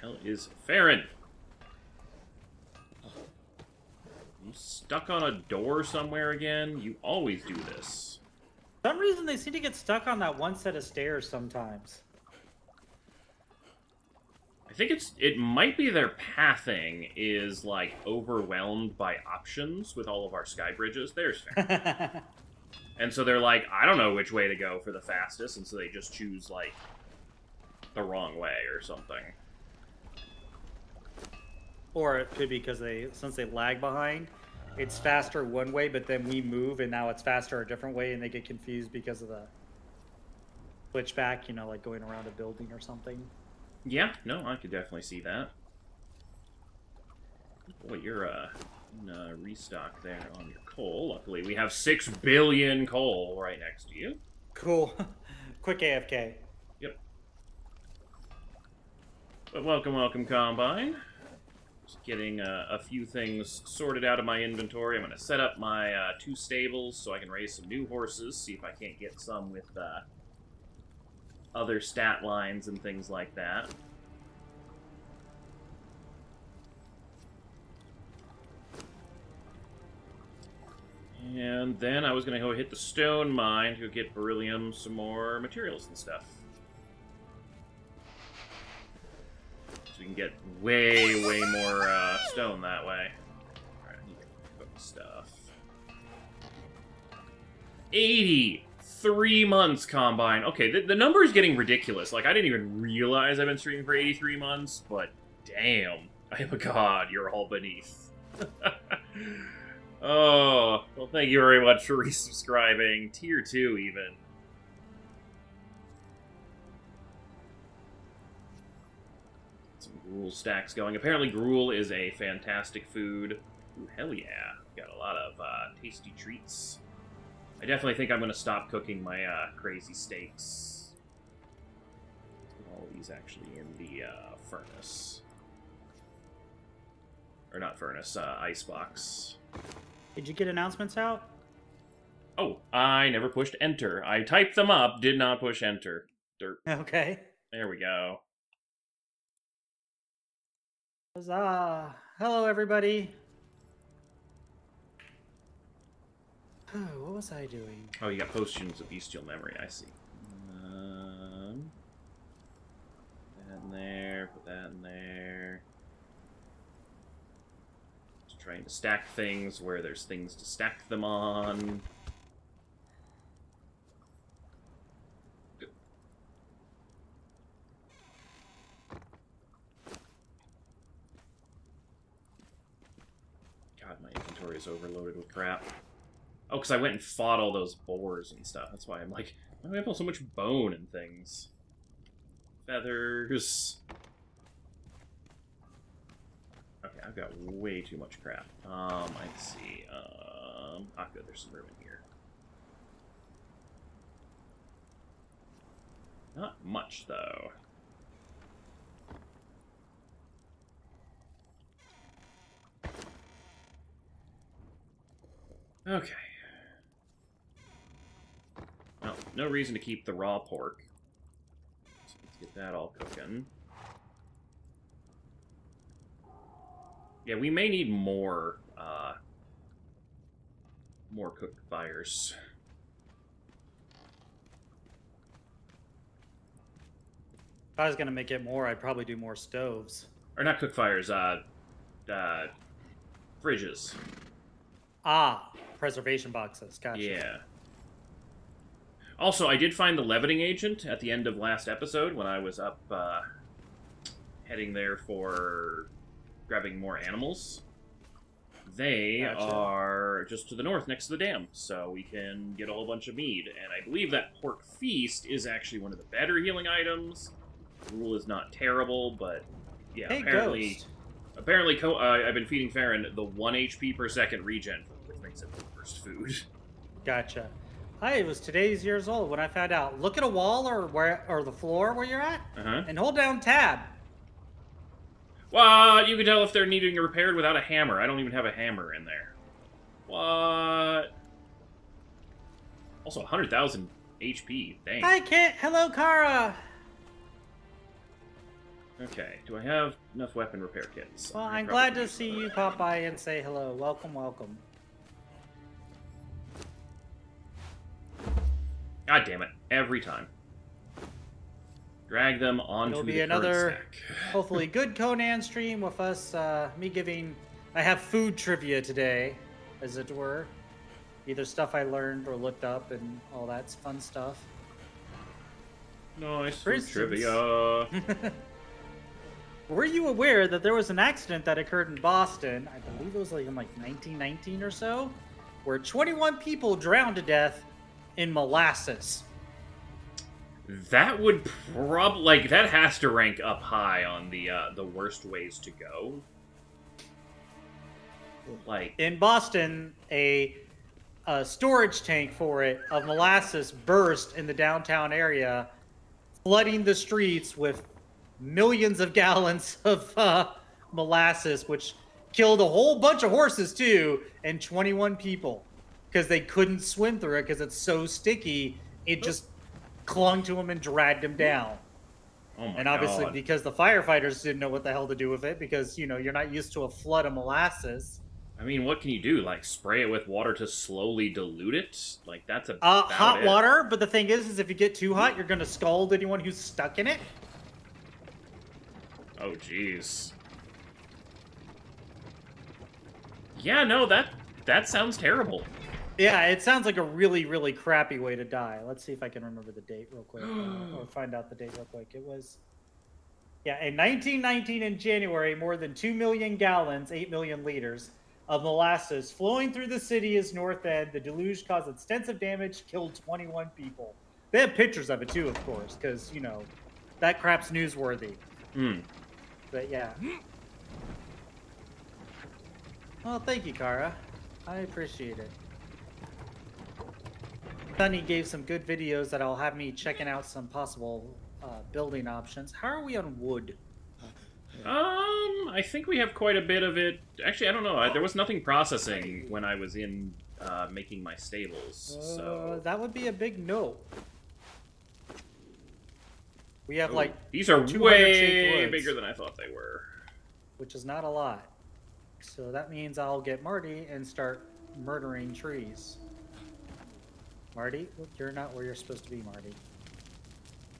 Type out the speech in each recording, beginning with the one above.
hell is Farron? Oh. You stuck on a door somewhere again? You always do this. For some reason, they seem to get stuck on that one set of stairs sometimes. I think it's it might be their pathing is like overwhelmed by options with all of our sky bridges. There's Farron. And so they're like, I don't know which way to go for the fastest, and so they just choose like the wrong way or something. Or it could be because they, since they lag behind, it's faster one way, but then we move and now it's faster a different way, and they get confused because of the switch back. You know, like going around a building or something. Yeah, no, I could definitely see that. Boy, you're uh, in, uh restock there on your coal. Luckily, we have six billion coal right next to you. Cool. Quick AFK. Yep. But welcome, welcome, Combine. Getting uh, a few things sorted out of my inventory. I'm going to set up my uh, two stables so I can raise some new horses, see if I can't get some with uh, other stat lines and things like that. And then I was going to go hit the stone mine to get beryllium, some more materials and stuff. We can get way, way more uh, stone that way. Alright, cook stuff. 83 months, Combine. Okay, the, the number is getting ridiculous. Like, I didn't even realize I've been streaming for 83 months, but damn. I am a god, you're all beneath. oh, well, thank you very much for resubscribing. Tier 2, even. Gruel stacks going. Apparently, gruel is a fantastic food. Ooh, hell yeah. Got a lot of uh, tasty treats. I definitely think I'm going to stop cooking my uh, crazy steaks. Put all these actually in the uh, furnace. Or not furnace, uh, icebox. Did you get announcements out? Oh, I never pushed enter. I typed them up, did not push enter. Derp. Okay. There we go. Huzzah! Hello, everybody. what was I doing? Oh, you got potions of bestial memory. I see. Um, put that in there. Put that in there. Just trying to stack things where there's things to stack them on. God, my inventory is overloaded with crap. Oh, because I went and fought all those boars and stuff. That's why I'm like, why do I have so much bone and things? Feathers. Okay, I've got way too much crap. Um, I see. Um, ah, good. There's some room in here. Not much, though. Okay. Well, no reason to keep the raw pork. So let's get that all cooking. Yeah, we may need more, uh, more cooked fires. If I was gonna make it more, I'd probably do more stoves. Or not cook fires, uh, uh, fridges. Ah, preservation boxes. Gotcha. Yeah. Also, I did find the leavening agent at the end of last episode when I was up uh, heading there for grabbing more animals. They Gotcha. are just to the north next to the dam, so we can get a whole bunch of mead. And I believe that pork feast is actually one of the better healing items. The rule is not terrible, but yeah, Hey, apparently, Ghost. apparently, co- uh, I've been feeding Farron the one HP per second regen, which makes it worst food. Gotcha. I was today's years old when I found out. Look at a wall or where or the floor where you're at, Uh huh. and hold down tab. What? You can tell if they're needing repaired without a hammer. I don't even have a hammer in there. What? Also, 100,000 HP. Dang. Hi, Kit. Hello, Kara. Okay, do I have enough weapon repair kits? Well, I'm glad to see you pop by and say hello. Welcome, welcome. God damn it! Every time. Drag them onto It'll be the another-. Hopefully, good Conan stream with us. Uh, me giving. I have food trivia today, as it were. Either stuff I learned or looked up and all that fun stuff. Nice For food instance- trivia. Were you aware that there was an accident that occurred in Boston? I believe it was like in like 1919 or so, where 21 people drowned to death in molasses. That would prob like that has to rank up high on the uh, the worst ways to go. Like In Boston, a, a storage tank for it of molasses burst in the downtown area, flooding the streets with millions of gallons of uh, molasses, which killed a whole bunch of horses too, and 21 people because they couldn't swim through it because it's so sticky. It just clung to them and dragged them down. oh my And obviously, God. because the firefighters didn't know what the hell to do with it, because you know you're not used to a flood of molasses. I mean, what can you do? Like spray it with water to slowly dilute it? Like that's a Uh, hot water, but the thing is, is if you get too hot, you're gonna scald anyone who's stuck in it. Oh jeez. Yeah, no, that that sounds terrible. Yeah, it sounds like a really, really crappy way to die. Let's see if I can remember the date real quick, uh, or find out the date real quick. It was, yeah, in 1919 in January, more than two million gallons, eight million liters of molasses flowing through the city's north end. The deluge caused extensive damage, killed 21 people. They have pictures of it too, of course, because you know that crap's newsworthy. Hmm. But yeah. Well, thank you, Kara. I appreciate it. Sunny gave some good videos that I'll have me checking out some possible uh, building options. How are we on wood? Um, I think we have quite a bit of it. Actually, I don't know. I, there was nothing processing when I was in uh, making my stables. Uh, So that would be a big no. We have Oh, like, these are 200 way woods. bigger than I thought they were. which is not a lot. So that means I'll get Marty and start murdering trees. Marty, you're not where you're supposed to be, Marty.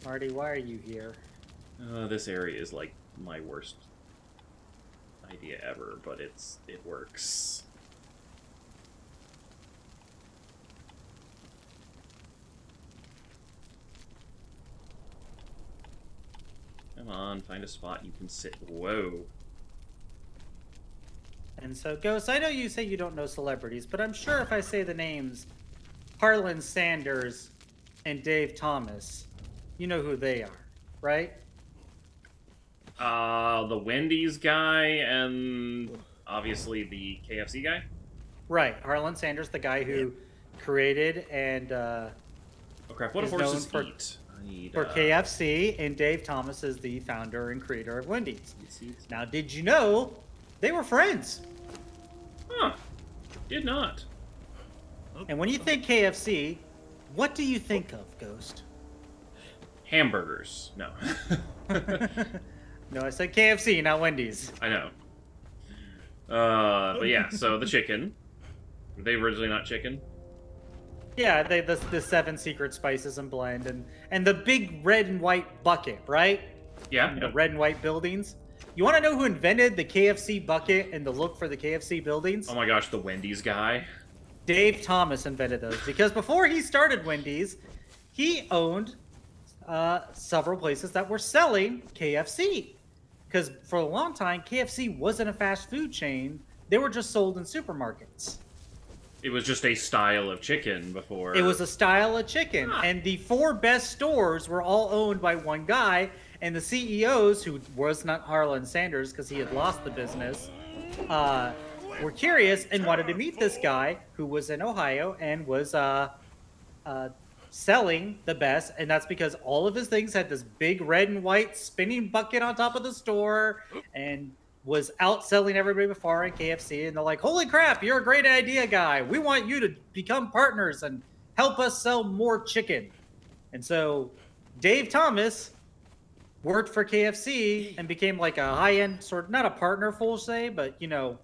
Marty, why are you here? Uh, this area is like my worst idea ever, but it's it works. Come on, find a spot you can sit. Whoa. And so, Ghost, I know you say you don't know celebrities, but I'm sure if I say the names Harlan Sanders and Dave Thomas, you know who they are, right? Uh, the Wendy's guy and obviously the KFC guy. Right. Harlan Sanders, the guy who created and uh, Oh crap! What Is known horses for- eat? Need for uh, KFC, and Dave Thomas is the founder and creator of Wendy's. Now, did you know they were friends? Huh? Did not. And when you think KFC, what do you think of, Ghost? Hamburgers. No. no, I said KFC, not Wendy's. I know. Uh, but yeah, so the chicken. Were they originally not chicken? Yeah, they the, the seven secret spices and blend, and and the big red and white bucket, right? Yeah. The red and white buildings. You want to know who invented the KFC bucket and the look for the KFC buildings? Oh my gosh, the Wendy's guy. Dave Thomas invented those because before he started Wendy's, he owned uh, several places that were selling KFC. Because for a long time, KFC wasn't a fast food chain; they were just sold in supermarkets. It was just a style of chicken before. It was a style of chicken, Huh. and the four best stores were all owned by one guy. And the CEOs, who was not Harlan Sanders because he had lost the business, uh, were curious and wanted to meet this guy who was in Ohio and was uh, uh, selling the best. And that's because all of his things had this big red and white spinning bucket on top of the store and was outselling everybody before in KFC. And they're like, holy crap, you're a great idea guy. We want you to become partners and help us sell more chicken. And so Dave Thomas worked for KFC and became like a high end sort not a partner full say, but you know,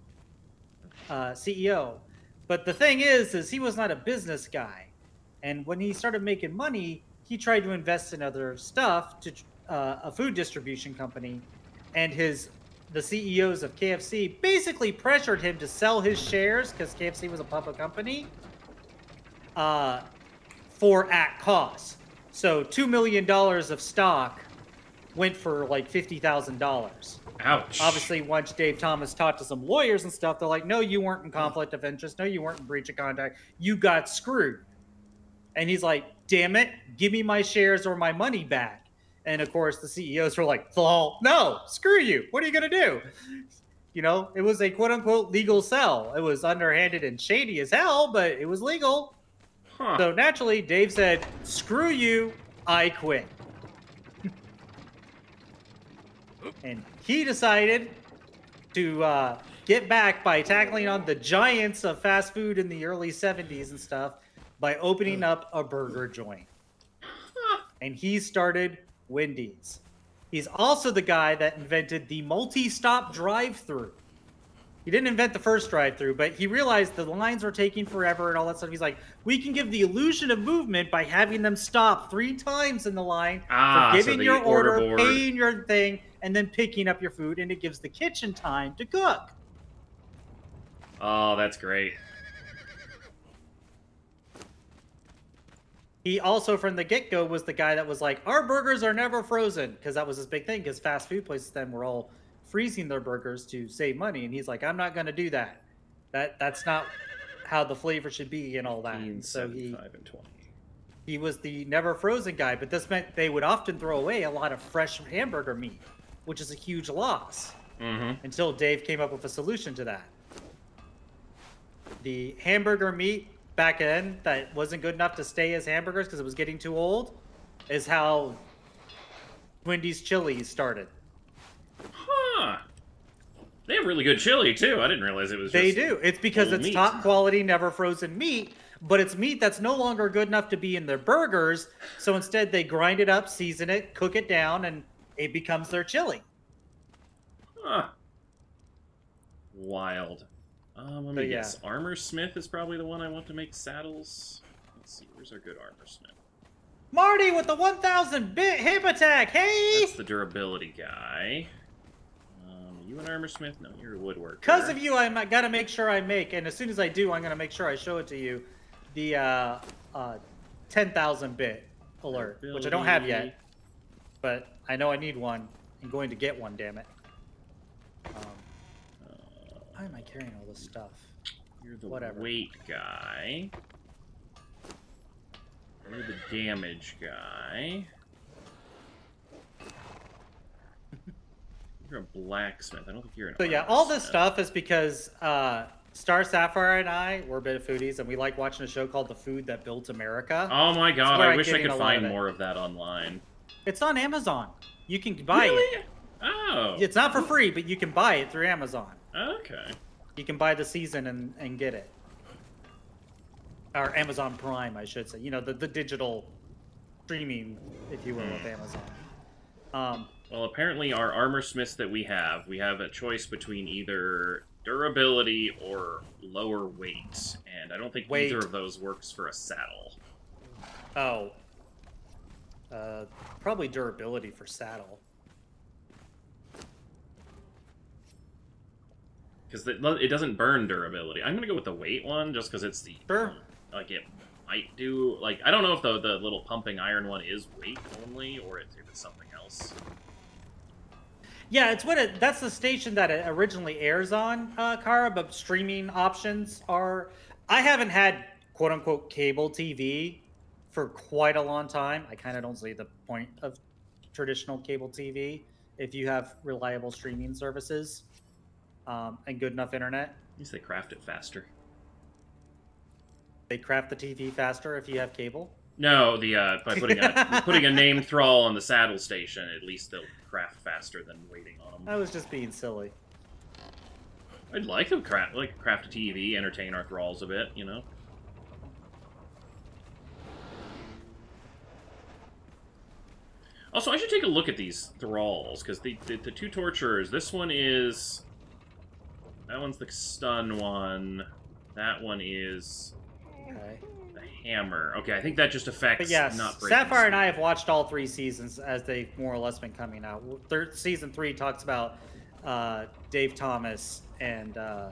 uh, CEO. But the thing is, is he was not a business guy, and when he started making money, he tried to invest in other stuff to uh, a food distribution company, and his the CEOs of KFC basically pressured him to sell his shares because KFC was a public company uh, for at cost. So two million dollars of stock went for like fifty thousand dollars. Ouch. Obviously, once Dave Thomas talked to some lawyers and stuff, they're like, "No, you weren't in conflict of interest. No, you weren't in breach of contract. You got screwed." And he's like, "Damn it, give me my shares or my money back." And of course, the CEOs were like, "Well, no, screw you. What are you gonna do?" You know, it was a quote unquote legal sell. It was underhanded and shady as hell, but it was legal. Huh. So naturally, Dave said, "Screw you, I quit." and he decided to uh, get back by tackling on the giants of fast food in the early 70s and stuff by opening up a burger joint. And he started Wendy's. He's also the guy that invented the multi-stop drive-through. He didn't invent the first drive-through, but he realized the lines were taking forever and all that stuff. He's like, we can give the illusion of movement by having them stop three times in the line Ah, for giving the your order, order paying your thing, and then picking up your food, and it gives the kitchen time to cook. Oh, that's great. He also, from the get go, was the guy that was like, "Our burgers are never frozen," because that was his big thing. Because fast food places then were all freezing their burgers to save money, and he's like, "I'm not going to do that. That that's not how the flavor should be and all that." And so he and 20. he was the never frozen guy, but this meant they would often throw away a lot of fresh hamburger meat, which is a huge loss. Mm-hmm. until Dave came up with a solution to that. The hamburger meat back then that wasn't good enough to stay as hamburgers because it was getting too old is how Wendy's chili started. Huh. They have really good chili too. I didn't realize it was. They do. It's because it's meat. top quality, never frozen meat, but it's meat that's no longer good enough to be in their burgers. So instead, they grind it up, season it, cook it down, and it becomes their chili. Huh. Wild. Um, let So, me yeah. guess. Armor Smith is probably the one I want to make saddles. Let's see. Where's our good Armor Smith? Marty with the 1,000 bit hip attack. Hey! That's the durability guy. You an Armor Smith? No, you're a woodworker. Because of you, I got to make sure I make, and as soon as I do, I'm going to make sure I show it to you, the uh, uh, 10,000 bit alert, which I don't have yet, but I know I need one. I'm going to get one, damn it. Um, Uh, why am I carrying all this stuff? You're the Whatever. weight guy. You're the damage guy. You're a blacksmith. I don't think you're an. So yeah, all this smith. stuff is because uh, Star Sapphire and I, we're a bit of foodies, and we like watching a show called The Food That Built America. Oh my god! I I'm wish I could lot of find more of that online. It's on Amazon. You can buy it. really? Oh. It's not for free, but you can buy it through Amazon. Okay. You can buy the season and, and get it. Or Amazon Prime, I should say. You know, the, the digital streaming, if you will, of Amazon. Um, Well, apparently, our armor smiths that we have, we have a choice between either durability or lower weight, and I don't think Weight. either of those works for a saddle. oh. Uh, probably durability for saddle. Because it doesn't burn durability. I'm gonna go with the weight one just because it's the Sure. like it might do like I don't know if the the little pumping iron one is weight only or if it's something else. Yeah, it's what it, that's the station that it originally airs on, uh, Kara. But streaming options are. I haven't had quote unquote cable TV for quite a long time. I kind of don't see the point of traditional cable TV if you have reliable streaming services um, and good enough internet. At least they craft it faster. They craft the TV faster if you have cable. No, the uh, by putting a putting a name thrall on the saddle station, at least they'll craft faster than waiting on them. I was just being silly. I'd like to craft like craft a TV, entertain our thralls a bit, you know. Also, I should take a look at these thralls because the, the the two torturers. This one is that one's the stun one. That one is Okay. The hammer. Okay, I think that just affects But yes, not Sapphire and I have watched all three seasons as they've more or less been coming out. Third season three talks about uh, Dave Thomas and uh,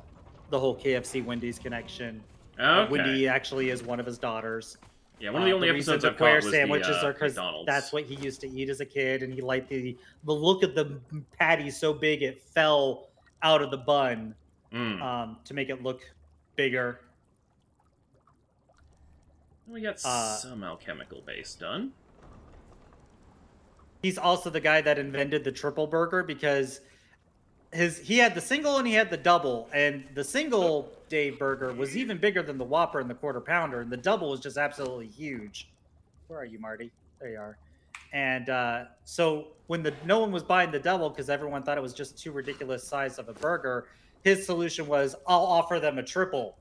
the whole KFC Wendy's connection. Uh, Wendy actually is one of his daughters. yeah, one of the Uh, only reason episodes the I've queer caught was sandwiches the, uh, are because that's what he used to eat as a kid, and he liked the the look of the patty so big it fell out of the bun Mm. um, to make it look bigger. We got uh, some alchemical base done. He's also the guy that invented the triple burger because his he had the single and he had the double, and the single Dave burger was even bigger than the Whopper and the quarter pounder, and the double was just absolutely huge. Where are you, Marty? There you are. And uh, so when the no one was buying the double because everyone thought it was just too ridiculous size of a burger, his solution was I'll offer them a triple.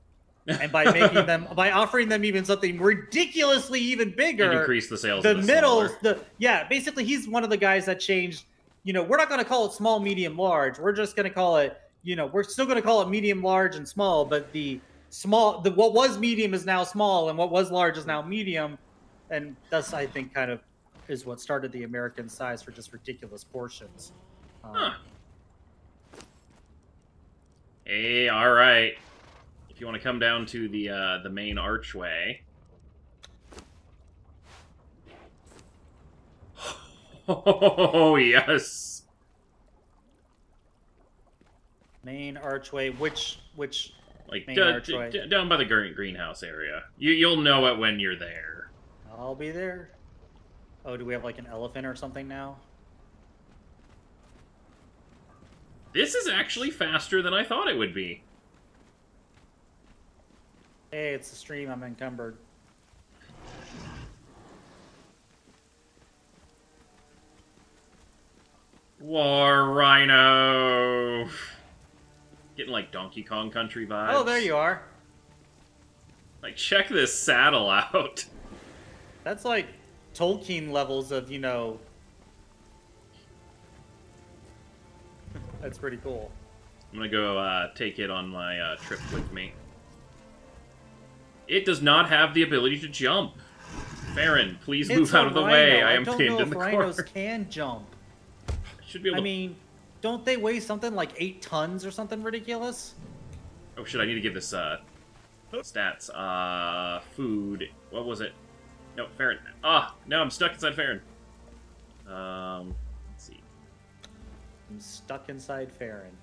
And by making them by offering them even something ridiculously even bigger, And increase the sales. the the middle the yeah basically he's one of the guys that changed you know we're not going to call it small medium large we're just going to call it you know we're still going to call it medium large and small but the small the what was medium is now small and what was large is now medium and that's i think kind of is what started the american size for just ridiculous portions um, Huh. Hey, all right. You want to come down to the uh, the main archway. Oh yes. main archway which which Like Main archway. down by the green greenhouse area. You you'll know it when you're there. i'll be there oh do we have like an elephant or something now This is actually faster than I thought it would be. Hey it's the stream i'm encumbered War Rhino. Getting like Donkey Kong Country vibes. oh there you are Like check this saddle out. That's like Tolkien levels of, you know. That's pretty cool. I'm gonna go uh, take it on my uh, trip with me. It does not have the ability to jump. Farron, please It's move out of the rhino. way. I am don't pinned know if the rhinos corner. can jump. Should be able I to... mean, don't they weigh something like eight tons or something ridiculous? Oh shit! I need to give this uh, stats. Uh, food. What was it? No, Farron. Ah, no, I'm stuck inside Farron. Um, let's see. I'm stuck inside Farron.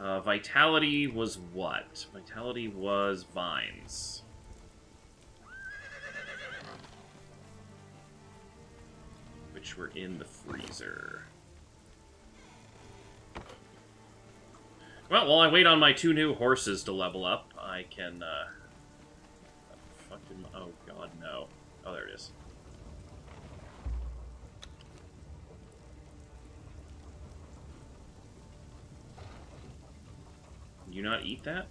Uh, vitality was what? Vitality was vines. Which were in the freezer. Well, while I wait on my two new horses to level up, I can, uh... Fucking... Oh, God, no. Oh, there it is. You not eat that?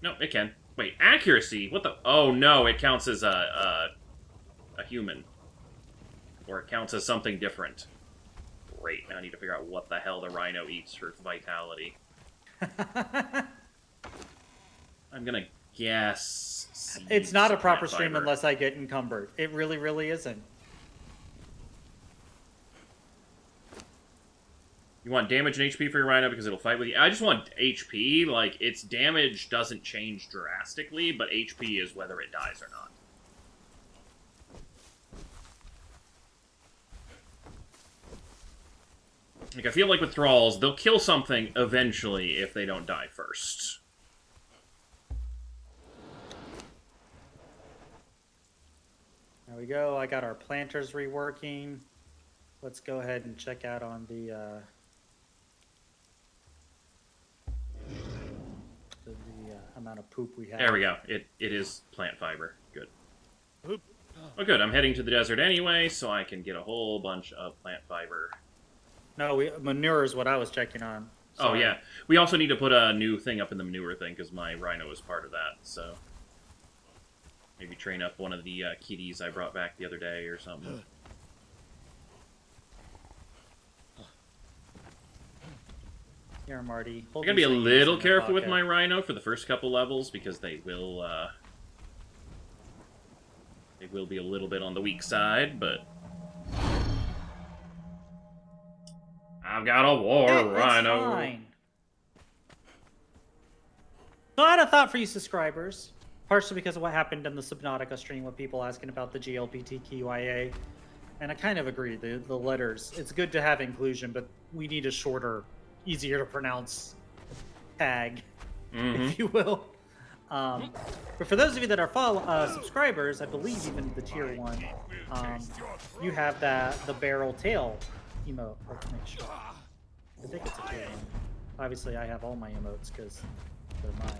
No, it can. Wait, accuracy? What the? Oh no, it counts as a, a, a human. Or it counts as something different. Great, now I need to figure out what the hell the rhino eats for vitality. I'm gonna guess... it's not a proper stream fiber. unless I get encumbered. It really, really isn't. You want damage and HP for your rhino because it'll fight with you. I just want HP. Like, its damage doesn't change drastically, but HP is whether it dies or not. Like, I feel like with Thralls, they'll kill something eventually if they don't die first. There we go. I got our planters reworking. Let's go ahead and check out on the, uh, the, the uh, amount of poop we have. There we go. It It is plant fiber. Good. Oh, good. I'm heading to the desert anyway, so I can get a whole bunch of plant fiber. No, we, manure is what I was checking on. Oh Sorry. yeah, we also need to put a new thing up in the manure thing because my rhino is part of that. So Maybe train up one of the uh, kitties I brought back the other day or something. Here, Marty. I'm gonna be a little careful with my rhino for the first couple levels because they will uh, they will be a little bit on the weak side, but I've got a war that's rhino. fine. So I had a thought for you subscribers, partially because of what happened in the Subnautica stream with people asking about the GLBTQIA. And I kind of agree, the, the letters. It's good to have inclusion, but we need a shorter, easier to pronounce tag, Mhm. if you will. Um, but for those of you that are follow, uh, subscribers, I believe even the tier one, um, you have that the barrel tail emote. Let's make sure. I think it's a tier one. Obviously, I have all my emotes because they're mine.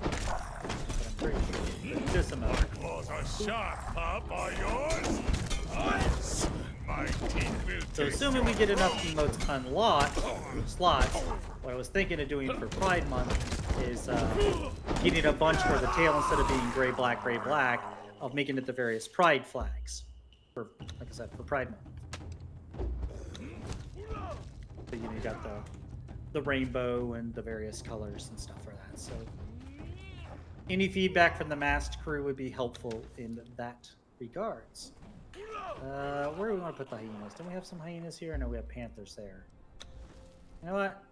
But I'm pretty sure that this emote. claws are sharp, pup. Are yours? Ice. My teeth will So assuming we get enough emotes unlocked slots, what I was thinking of doing for Pride Month is uh, getting a bunch for the tail instead of being gray, black, gray, black, of making it the various Pride flags. For like I said, for Pride Month. So you know you got the the rainbow and the various colors and stuff for that. So any feedback from the masked crew would be helpful in that regards. Uh, where do we want to put the hyenas? Don't we have some hyenas here? I know we have panthers there. You know what?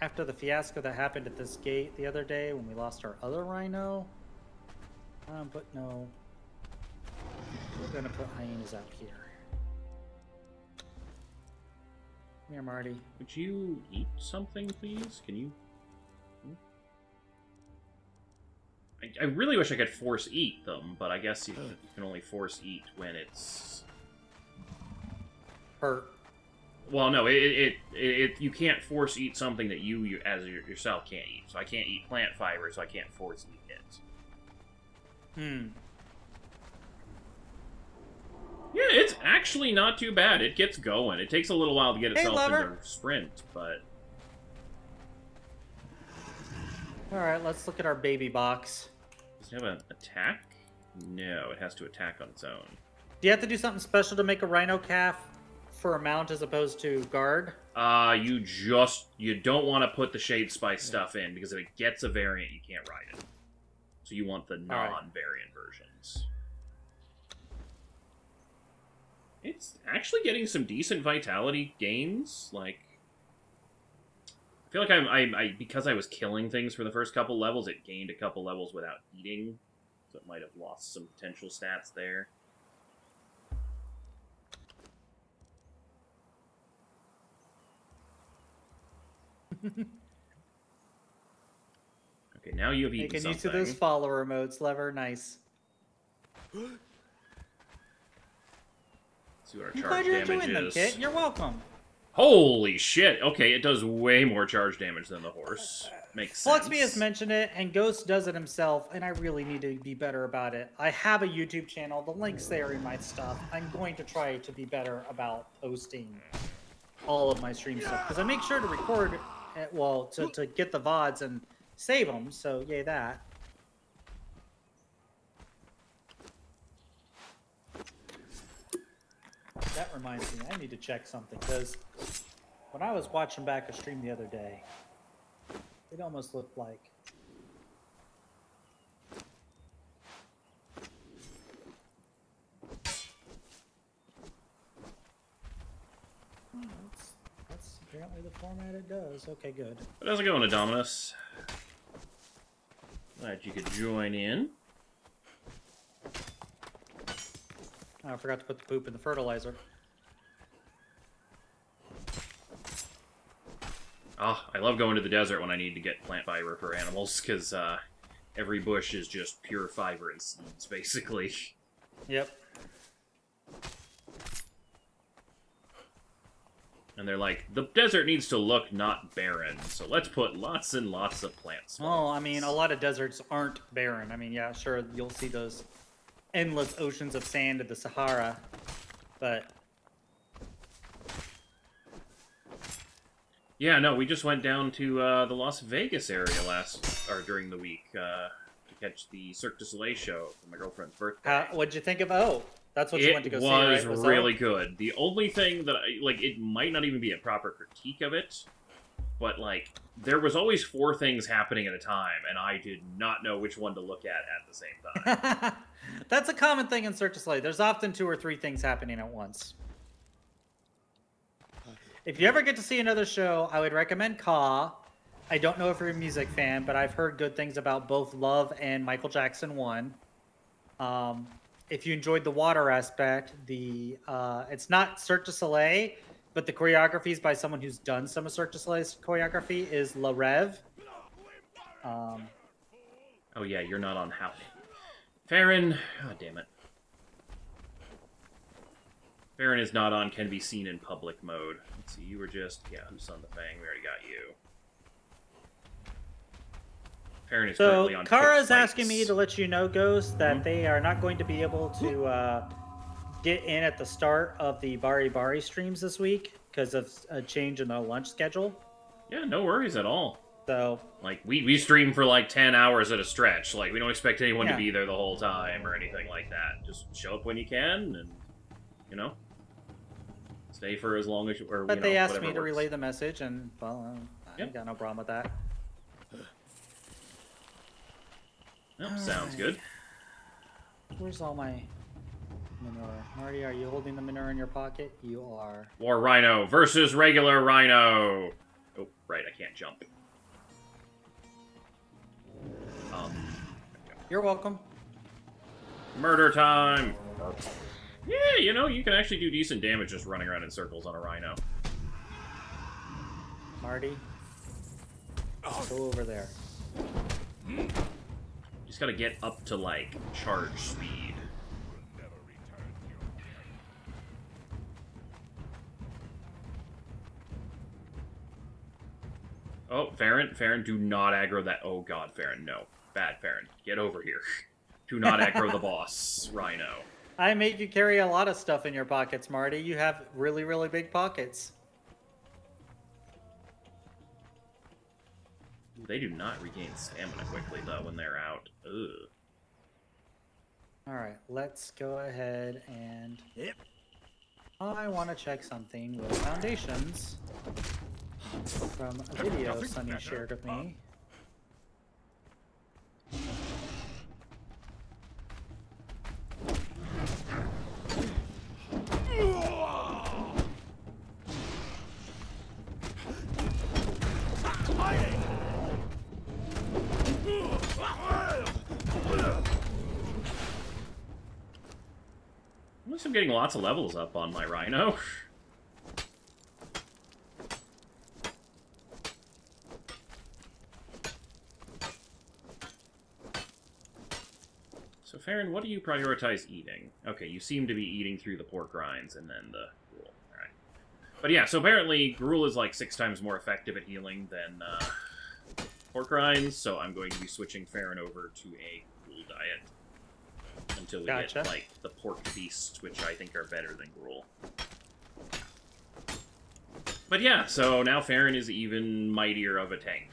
After the fiasco that happened at this gate the other day when we lost our other rhino, um, but no, we're gonna put hyenas out here. Here, Marty. Would you eat something, please? Can you? I, I really wish I could force eat them, but I guess you, you can only force eat when it's. Hurt. Well, no, it, it, it, it you can't force eat something that you, you as your, yourself can't eat. So I can't eat plant fiber, so I can't force eat it. Hmm. Yeah, it's actually not too bad. It gets going. It takes a little while to get itself lover. into sprint, but All right, let's look at our baby box. Does it have an attack? No, it has to attack on its own. Do you have to do something special to make a rhino calf for a mount as opposed to guard? Uh, you just you don't want to put the shade spice stuff in because if it gets a variant, you can't ride it. So you want the non-variant versions. It's actually getting some decent vitality gains. Like, I feel like I'm, I, I because I was killing things for the first couple levels, it gained a couple levels without eating, so it might have lost some potential stats there. Okay, now you have eaten Making use of those follower modes, lever, nice. See what our I'm glad you're enjoying them. Kit. You're welcome. Holy shit! Okay, it does way more charge damage than the horse. Makes sense. Fluxby has mentioned it, and Ghost does it himself, and I really need to be better about it. I have a YouTube channel. The link's there in my stuff. I'm going to try to be better about posting all of my stream stuff because I make sure to record, uh, well, to, to get the VODs and save them. So, yay that. That reminds me, I need to check something because when I was watching back a stream the other day, it almost looked like. Hmm, that's, that's apparently the format it does. Okay, good. But how's it going, Adominus? Glad you could join in. Oh, I forgot to put the poop in the fertilizer. Oh, I love going to the desert when I need to get plant fiber for animals, because uh, every bush is just pure fiber and seeds, basically. Yep. And they're like, the desert needs to look not barren, so let's put lots and lots of plants. Well, I mean, a lot of deserts aren't barren. I mean, yeah, sure, you'll see those endless oceans of sand of the Sahara, but Yeah, no, we just went down to uh, the Las Vegas area last, or during the week, uh, to catch the Cirque du Soleil show for my girlfriend's birthday. How, what'd you think of Oh? That's what you it went to go was see, right? Was really good. The only thing that I like, it might not even be a proper critique of it, but like there was always four things happening at a time, and I did not know which one to look at at the same time. That's a common thing in Cirque du Soleil. There's often two or three things happening at once. If you ever get to see another show, I would recommend Ka. I don't know if you're a music fan, but I've heard good things about both Love and Michael Jackson One. Um, if you enjoyed the water aspect, the uh, it's not Cirque du Soleil, but the choreography is by someone who's done some of Cirque du Soleil's choreography is Le Rêve. Um, oh yeah, you're not on how. Farron, oh damn it. Farron is not on can be seen in public mode. Let's see, you were just yeah, who's on the Fang? We already got you. Farron is So currently on. Kara's asking me to let you know, Ghost, that Mhm. they are not going to be able to uh, get in at the start of the Bari Bari streams this week because of a change in the lunch schedule. Yeah, no worries at all. So Like we we stream for like ten hours at a stretch. Like we don't expect anyone Yeah. to be there the whole time or anything like that. Just show up when you can, and you know, stay for as long as you. Or, But you they know, asked me to works. relay the message, and well, I Yep. got no problem with that. Yep, sounds good. Where's all my manure? Marty, are you holding the manure in your pocket? You are. War Rhino versus regular Rhino. Oh, right, I can't jump. Um, You're welcome. murder time. Yeah, you know you can actually do decent damage just running around in circles on a Rhino. Marty, oh. go over there. Just gotta get up to like charge speed. Oh, Farron, Farron, do not aggro that. Oh God, Farron, no, bad Farron, get over here. Do not aggro the boss, Rhino. I made you carry a lot of stuff in your pockets, Marty. You have really, really big pockets. They do not regain stamina quickly though when they're out. Ugh. All right, let's go ahead and. Yep. I want to check something with foundations from a video Sunny shared with me. At least I'm getting lots of levels up on my Rhino. Farron, what do you prioritize eating? Okay, you seem to be eating through the pork rinds and then the gruel. Alright. But yeah, so apparently gruel is like six times more effective at healing than uh, pork rinds, so I'm going to be switching Farron over to a gruel diet until we Gotcha. get like the pork feasts, which I think are better than gruel. But yeah, so now Farron is even mightier of a tank.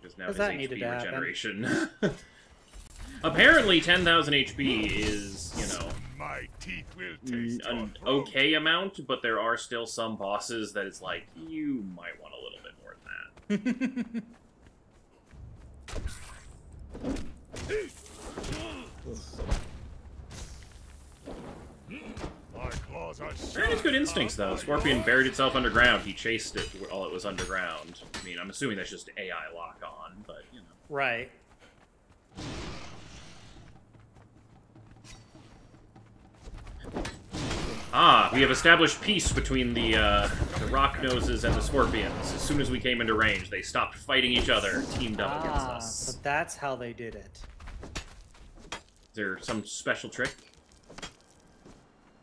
Because now Does his that need HP regeneration. Apparently, 10,000 HP is, you know, My teeth will taste an okay amount, but there are still some bosses that it's like, you might want a little bit more than that. My claws are Farron has good instincts, though. Scorpion buried itself underground. He chased it while it was underground. I mean, I'm assuming that's just AI lock on, but, you know. Right. Ah, we have established peace between the uh, the rock noses and the scorpions. As soon as we came into range, they stopped fighting each other, teamed up against Ah, us. so that's how they did it. Is there some special trick?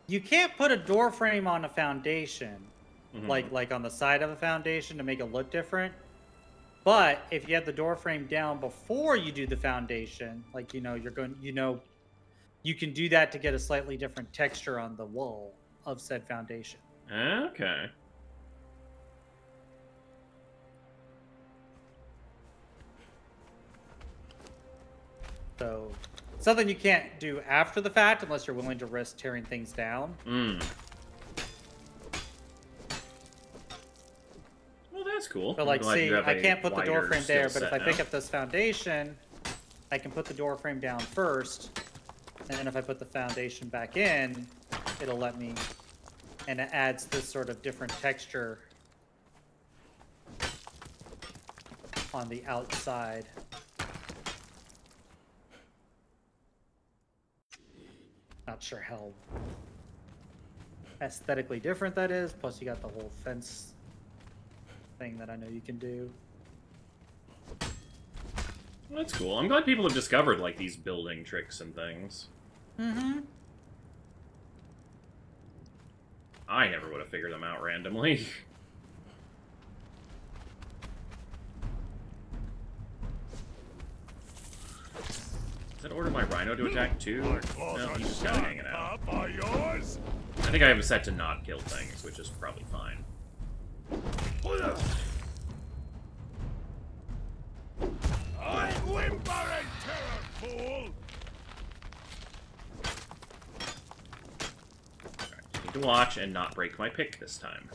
You can't put a door frame on a foundation, Mhm. like like on the side of a foundation to make it look different. But if you have the door frame down before you do the foundation, like you know, you're going, you know, you can do that to get a slightly different texture on the wall of said foundation. Okay. So something you can't do after the fact unless you're willing to risk tearing things down. Mm. Well, that's cool. But like, see, I can't put the door frame there, but if I set pick up this foundation, I can put the door frame down first, and then if I put the foundation back in, it'll let me, and it adds this sort of different texture on the outside. Not sure how aesthetically different that is. Plus, you got the whole fence thing that I know you can do. That's cool. I'm glad people have discovered like these building tricks and things. Mm-hmm. I never would have figured them out randomly. Does that order my rhino to attack too? No, he's just kind of hanging out. yours? I think I have it set to not kill things, which is probably fine. I whimper and terror, fool! Alright, need to watch and not break my pick this time.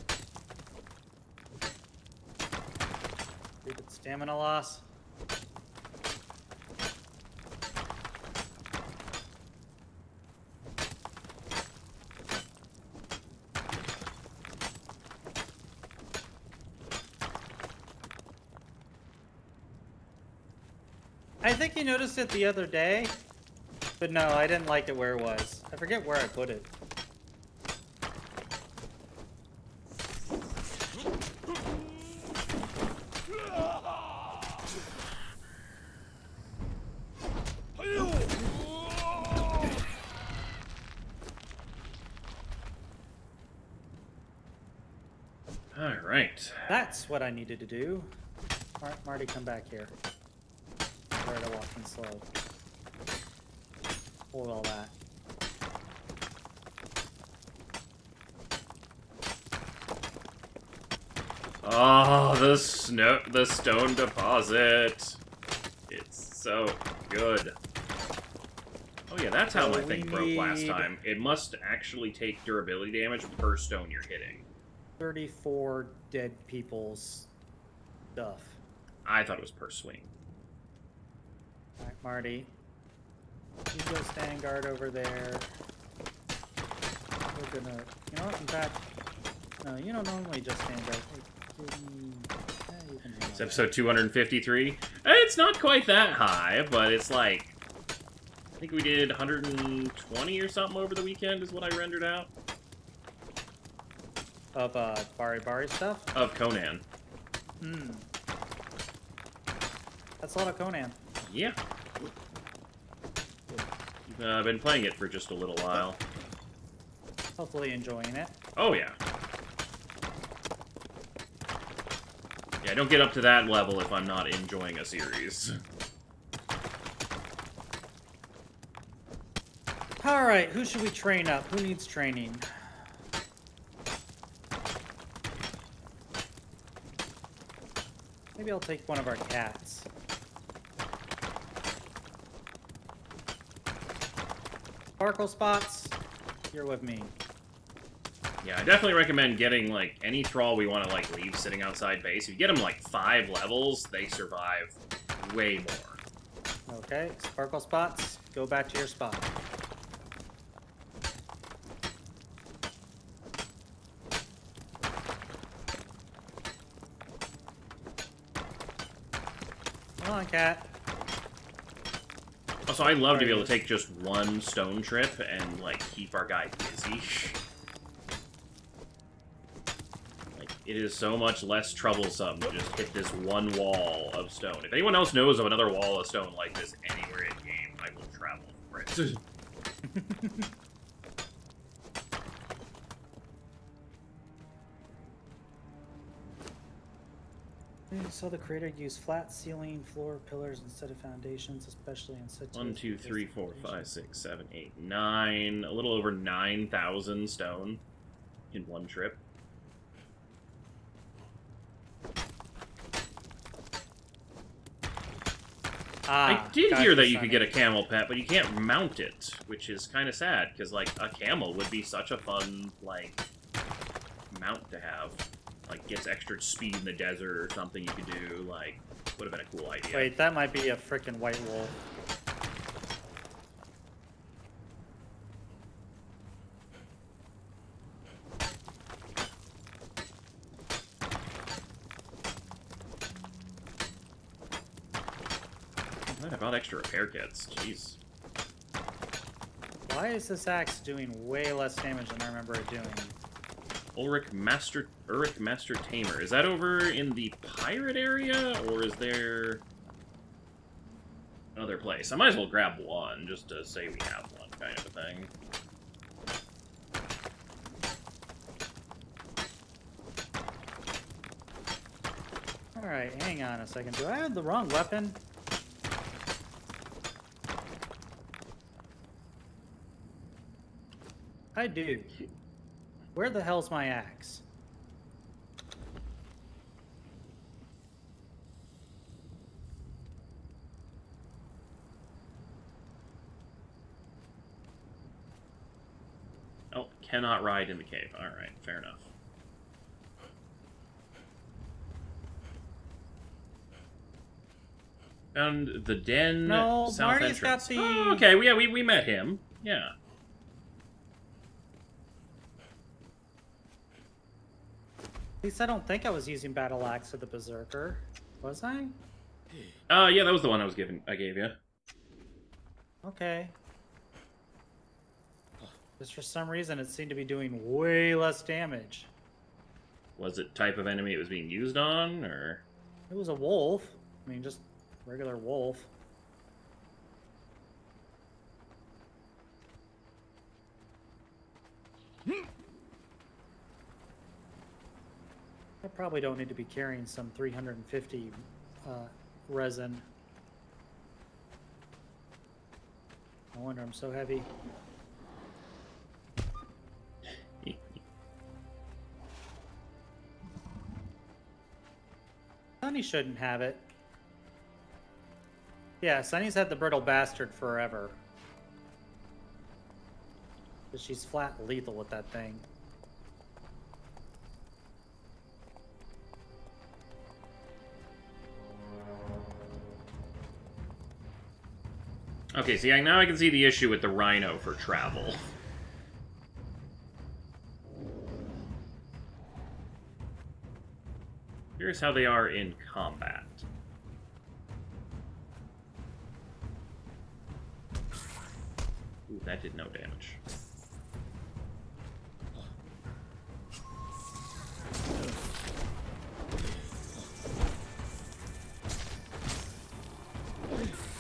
Stupid stamina loss. I think you noticed it the other day, but no, I didn't like it where it was. I forget where I put it. Alright. That's what I needed to do. Mar- Marty, come back here. Sorry to walking slow. Hold all that. Oh, the snow, the stone deposit. It's so good. Oh yeah, that's how So my thing broke last time. It must actually take durability damage per stone you're hitting. 34 dead people's stuff. I thought it was per swing. Alright, Marty. You go stand guard over there. We're gonna. You know what? In fact, no, you don't normally just stand guard. Hey, give me- you can handle It's episode 253. Eh, It's not quite that high, but it's like... I think we did 120 or something over the weekend is what I rendered out. Of uh, Bari Bari stuff? Of Conan. Hmm. That's a lot of Conan. Yeah. Uh, I've been playing it for just a little while. Hopefully enjoying it. Oh, yeah. Yeah, I don't get up to that level if I'm not enjoying a series. Alright, who should we train up? Who needs training? Maybe I'll take one of our cats. Sparkle spots, you're with me. Yeah, I definitely recommend getting, like, any thrall we want to, like, leave sitting outside base. If you get them, like, five levels, they survive way more. Okay, sparkle spots, go back to your spot. On, cat. Also, I'd love to be able to take just one stone trip and, like, keep our guy busy. like, it is so much less troublesome to just hit this one wall of stone. If anyone else knows of another wall of stone like this anywhere in-game, I will travel for it. I saw the creator use flat ceiling floor pillars instead of foundations, especially in such One, two, three, four, five, six, seven, eight, nine. A little over 9,000 stone in one trip. Ah, I did hear that you could get a camel pet, but you can't mount it, which is kind of sad because like a camel would be such a fun like mount to have. Like gets extra speed in the desert or something you could do. Like would have been a cool idea. Wait, that might be a freaking white wolf. What about extra repair kits? Jeez. Why is this axe doing way less damage than I remember it doing? Ulrich Master Ulrich Master Tamer. Is that over in the pirate area or is there another place? I might as well grab one just to say we have one kind of a thing. Alright, hang on a second. Do I have the wrong weapon? I do. Where the hell's my axe? Oh, cannot ride in the cave. Alright, fair enough. Found the den No, Marty's got the- Oh, okay, yeah, we, we met him. Yeah. Least I don't think I was using battle axe for the berserker. Was I? Uh, yeah, that was the one I was giving. I gave you. Okay. Just for some reason, it seemed to be doing way less damage. Was it type of enemy it was being used on, or? It was a wolf. I mean, just regular wolf. I probably don't need to be carrying some 350 uh, resin. No wonder I'm so heavy. Sunny shouldn't have it. Yeah, Sunny's had the brittle bastard forever. But she's flat lethal with that thing. Okay, see, now I can see the issue with the rhino for travel. Here's how they are in combat. Ooh, that did no damage.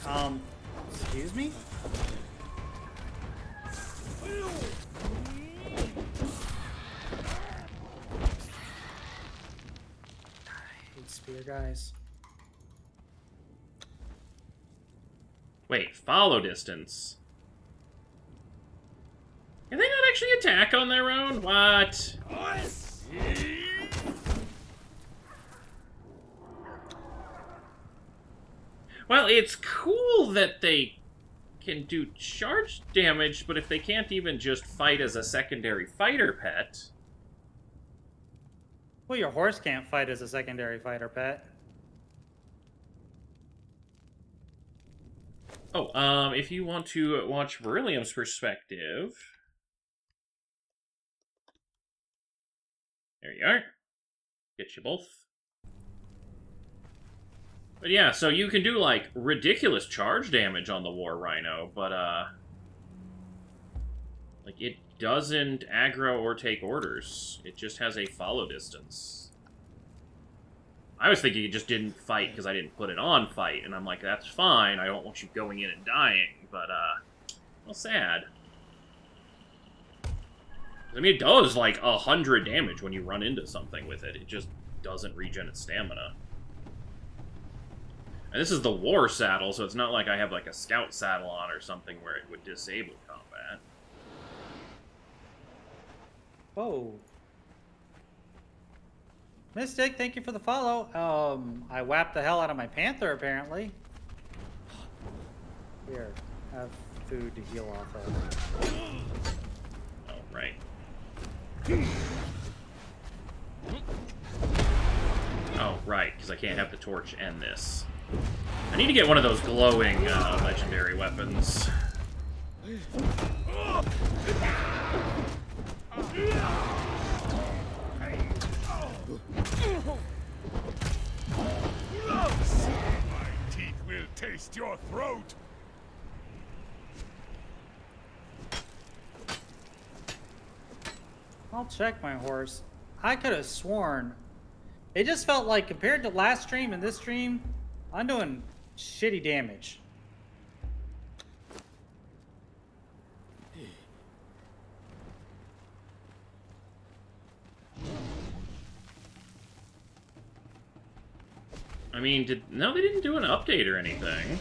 Um, excuse me? I hate spear guys. Wait, follow distance. Can they not actually attack on their own? What? Well, it's cool that they can do charge damage, but if they can't even just fight as a secondary fighter pet, Well, your horse can't fight as a secondary fighter pet. Oh, um, if you want to watch Beryllium's perspective, there you are. Get you both. But yeah, so you can do like ridiculous charge damage on the War Rhino, but uh, like it doesn't aggro or take orders. It just has a follow distance. I was thinking it just didn't fight because I didn't put it on fight, and I'm like, that's fine. I don't want you going in and dying, but uh, well, sad. I mean, it does like a hundred damage when you run into something with it. It just doesn't regen its stamina. And this is the war saddle, so it's not like I have like a scout saddle on or something where it would disable combat. Whoa. Mystic, thank you for the follow. Um, I whapped the hell out of my panther, apparently. Here, have food to heal off of. Oh, right. Oh, right, because I can't have the torch and this. I need to get one of those glowing uh, legendary weapons. My teeth will taste your throat. I'll check my horse. I could have sworn. It just felt like compared to last stream and this stream, I'm doing shitty damage. I mean, did no, they didn't do an update or anything.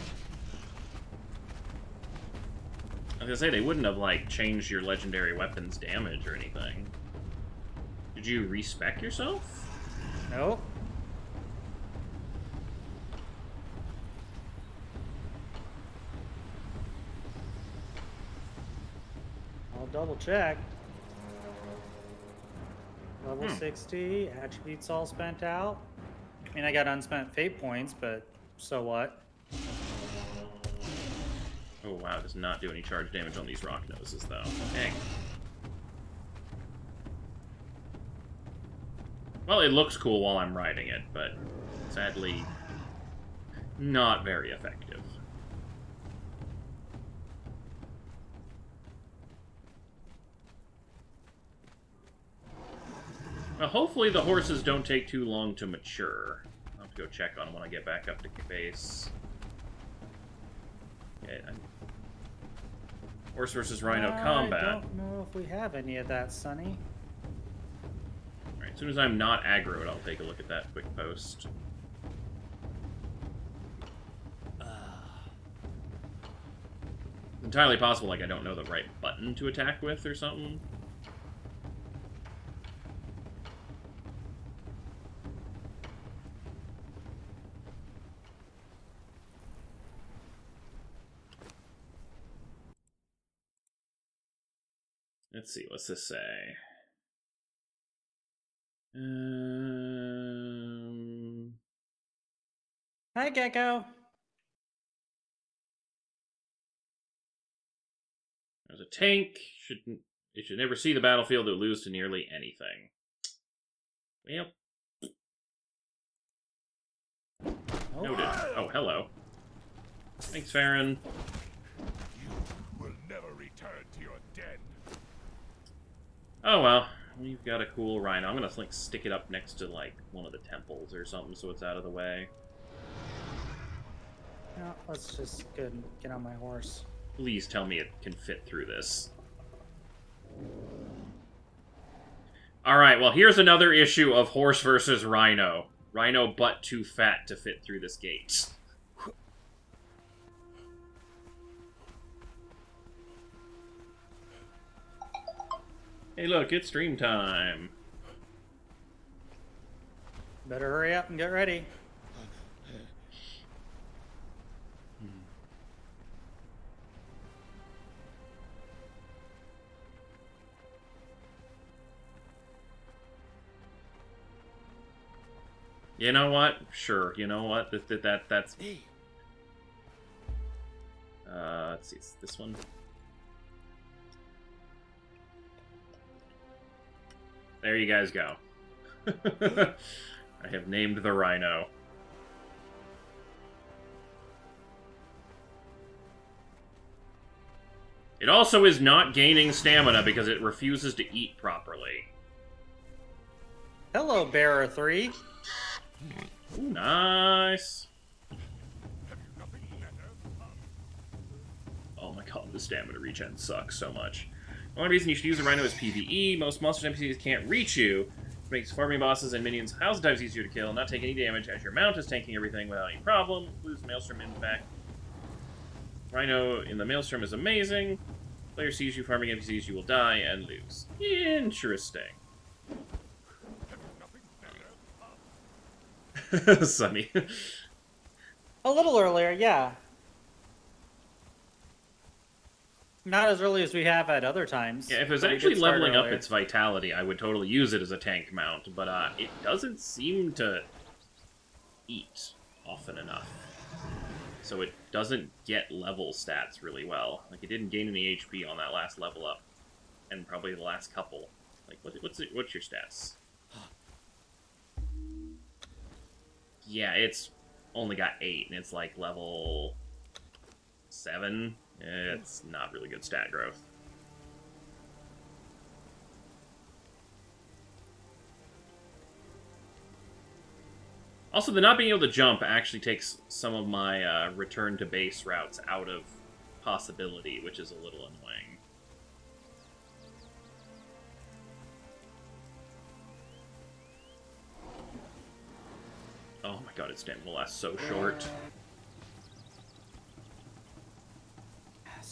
I was gonna say they wouldn't have like changed your legendary weapons damage or anything. Did you respec yourself? Nope. I'll double check. Level Hmm. 60, attributes all spent out. I mean, I got unspent fate points, but so what? Oh wow, does not do any charge damage on these rocknoses though. Dang. Well, it looks cool while I'm riding it, but sadly, not very effective. Well, hopefully the horses don't take too long to mature. I'll have to go check on them when I get back up to base. I'm... Horse versus Rhino combat. I don't know if we have any of that, Sonny. Alright, as soon as I'm not aggroed, I'll take a look at that quick post. It's entirely possible, like, I don't know the right button to attack with or something. Let's see, what's this say? Um, Hi, Gecko. there's a tank. Should it should never see the battlefield or lose to nearly anything. Well, Oh, noted. Oh, hello. Thanks, Farron. You will never return to your den. Oh well, we've got a cool rhino. I'm gonna like stick it up next to like one of the temples or something, so it's out of the way. no, let's just and get on my horse. Please tell me it can fit through this. Alright, well, here's another issue of horse versus rhino. Rhino butt too fat to fit through this gate. Hey, look, it's stream time. Better hurry up and get ready. You know what? Sure. You know what? That, that, that that's. Uh, let's see. It's this one. There you guys go. I have named the rhino. It also is not gaining stamina because it refuses to eat properly. Hello, Bearer 3. Ooh, nice. Have you nothing better? Oh my god, the stamina regen sucks so much. One reason you should use a rhino is PvE. Most monsters NPCs can't reach you, which makes farming bosses and minions a thousand times easier to kill, not take any damage as your mount is tanking everything without any problem. Lose Maelstrom in. Rhino in the Maelstrom is amazing. Player sees you farming NPCs, you will die and lose. Interesting. Sunny. A little earlier, yeah. Not as early as we have at other times. Yeah, if it was actually leveling up its vitality, I would totally use it as a tank mount, but uh, it doesn't seem to eat often enough. So it doesn't get level stats really well. Like, it didn't gain any HP on that last level up, and probably the last couple. Like, what, what's it, what's your stats? Yeah, it's only got eight, and it's like level seven. It's not really good stat growth. Also, the not being able to jump actually takes some of my uh, return to base routes out of possibility, which is a little annoying. Oh my god, its stamina lasts so short.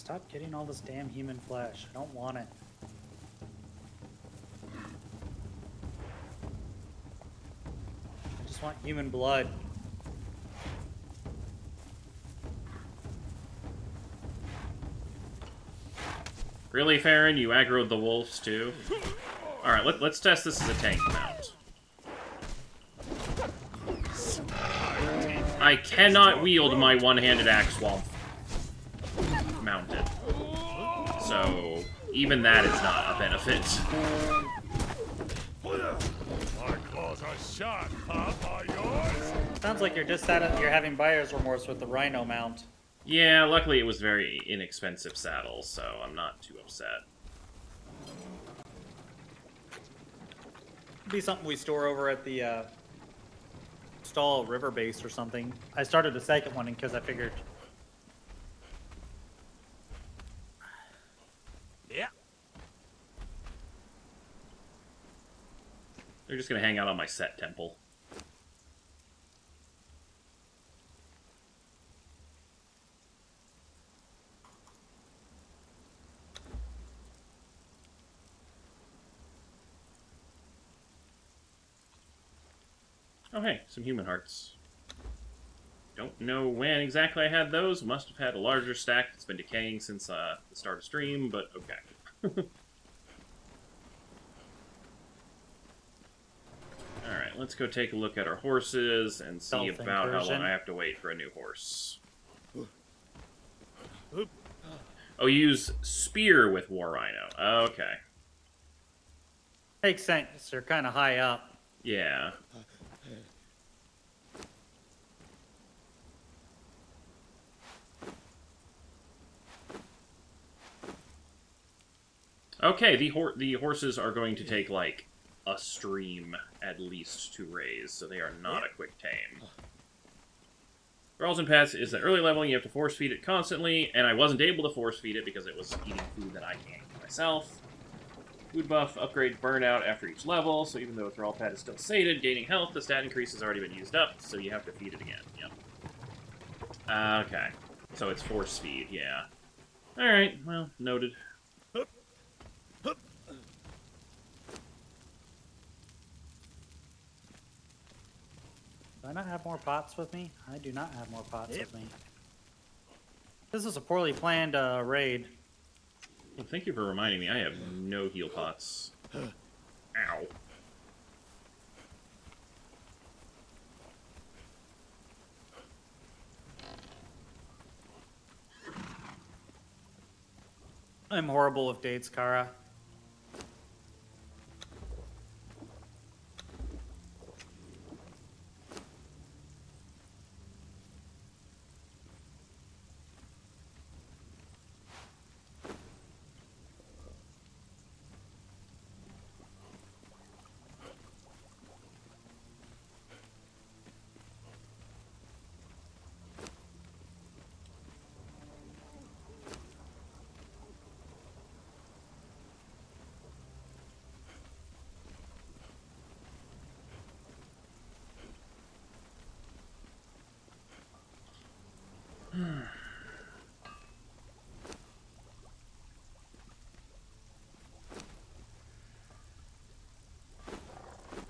Stop getting all this damn human flesh. I don't want it. I just want human blood. Really, Farron? You aggroed the wolves too? Alright, let, let's test this as a tank mount. I cannot wield my one-handed axe while So, even that is not a benefit. My claws are sharp, Pup. Are yours? Sounds like you're just at you're having buyer's remorse with the rhino mount. Yeah, luckily it was very inexpensive saddle, so I'm not too upset. Be something we store over at the uh, stall river base or something. I started the second one because I figured They're just gonna hang out on my set temple. Oh hey, some human hearts. Don't know when exactly I had those. Must have had a larger stack that's been decaying since uh, the start of stream, but okay. Alright, let's go take a look at our horses and see Stealth about how long. I have to wait for a new horse. Oh, you use spear with War Rhino. Oh, okay. makes sense. They're kind of high up. Yeah. Okay, the hor- the horses are going to take like a stream at least to raise, so they are not a quick tame. Girls and Pets is that early leveling you have to force feed it constantly, and I wasn't able to force feed it because it was eating food that I can't eat myself. Food buff upgrades burnout after each level, so even though Thrall Pet is still sated, gaining health, the stat increase has already been used up, so you have to feed it again. Yep. Uh, okay. So it's force feed, yeah. Alright, well, noted. I not have more pots with me? I do not have more pots with me. This is a poorly planned uh, raid. Well, thank you for reminding me, I have no heal pots. Ow. I'm horrible with dates, Kara.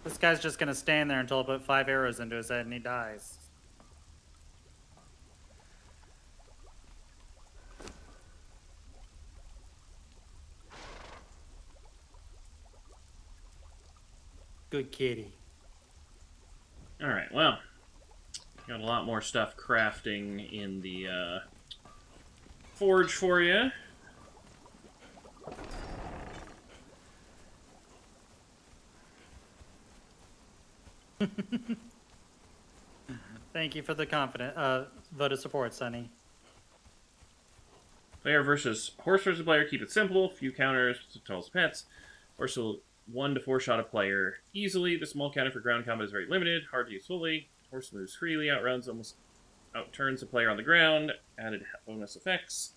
This guy's just gonna stand there until I put five arrows into his head and he dies. Good kitty. All right, well, got a lot more stuff crafting in the uh, forge for you. Thank you for the confident uh, vote of support, Sonny. Player versus horse versus player. Keep it simple. Few counters to tells pets. Horse will one to four shot a player easily. The small counter for ground combat is very limited. Hard to use fully. Horse moves freely. Outruns almost outturns a player on the ground. Added bonus effects.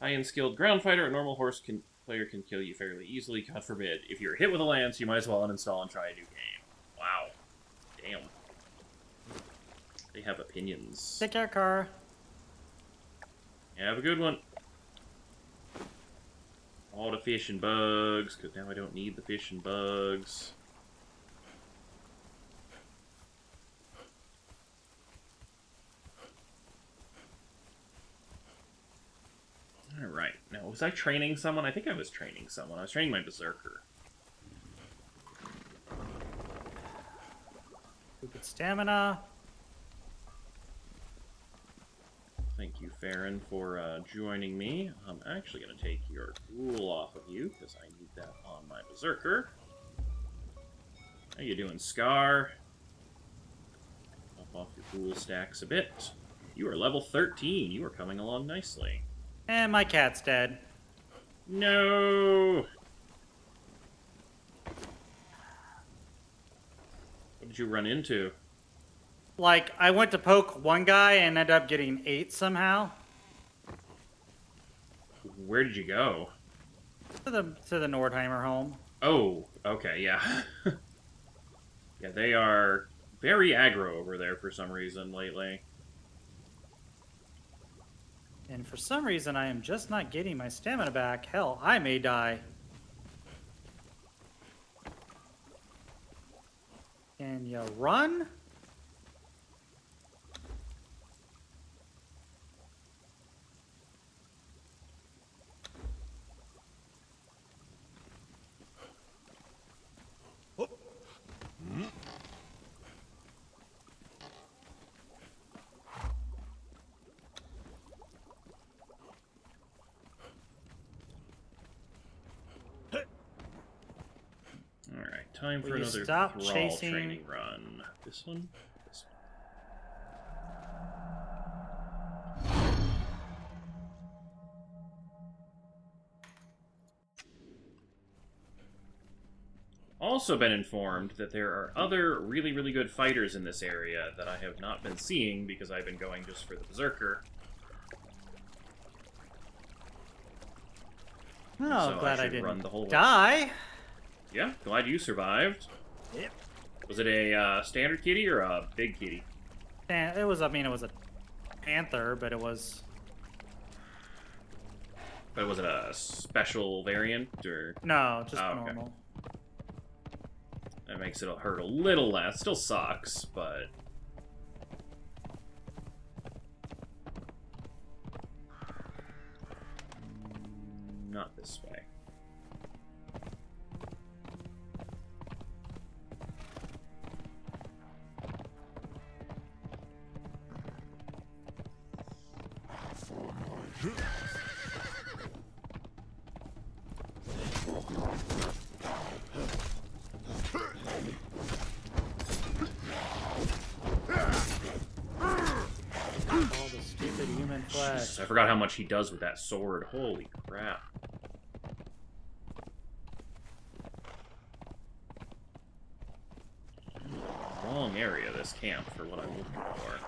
High end skilled ground fighter. A normal horse can player can kill you fairly easily. God forbid. If you're hit with a lance, you might as well uninstall and try a new game. Wow. Damn. They have opinions. Take care, car. Have a good one. All the fish and bugs, because now I don't need the fish and bugs. Alright, now was I training someone? I think I was training someone. I was training my berserker. Stupid stamina. Thank you, Farron, for uh, joining me. I'm actually going to take your rule off of you, because I need that on my Berserker. How you doing, Scar? Up off your rule stacks a bit. You are level 13. You are coming along nicely. And my cat's dead. No! Did you run into? Like, I went to poke one guy and ended up getting eight somehow. Where did you go? To the to the Nordheimer home. Oh, okay, yeah. yeah, they are very aggro over there for some reason lately. And for some reason, I am just not getting my stamina back. Hell, I may die. Can you run? Alright, time for Will you another stop thrall chasing- training run. This one? This one. Also been informed that there are other really, really good fighters in this area that I have not been seeing because I've been going just for the Berserker. Oh, So glad I, should didn't run the whole way. die. Yeah, glad you survived. Yep. Was it a uh, standard kitty or a big kitty? And it was, I mean, it was a panther, but it was But it was it a special variant or no, just Oh, okay. normal. that makes it hurt a little less? Still sucks, but not this way. Much he does with that sword. Holy crap. Wrong area, this camp, for what I'm looking for.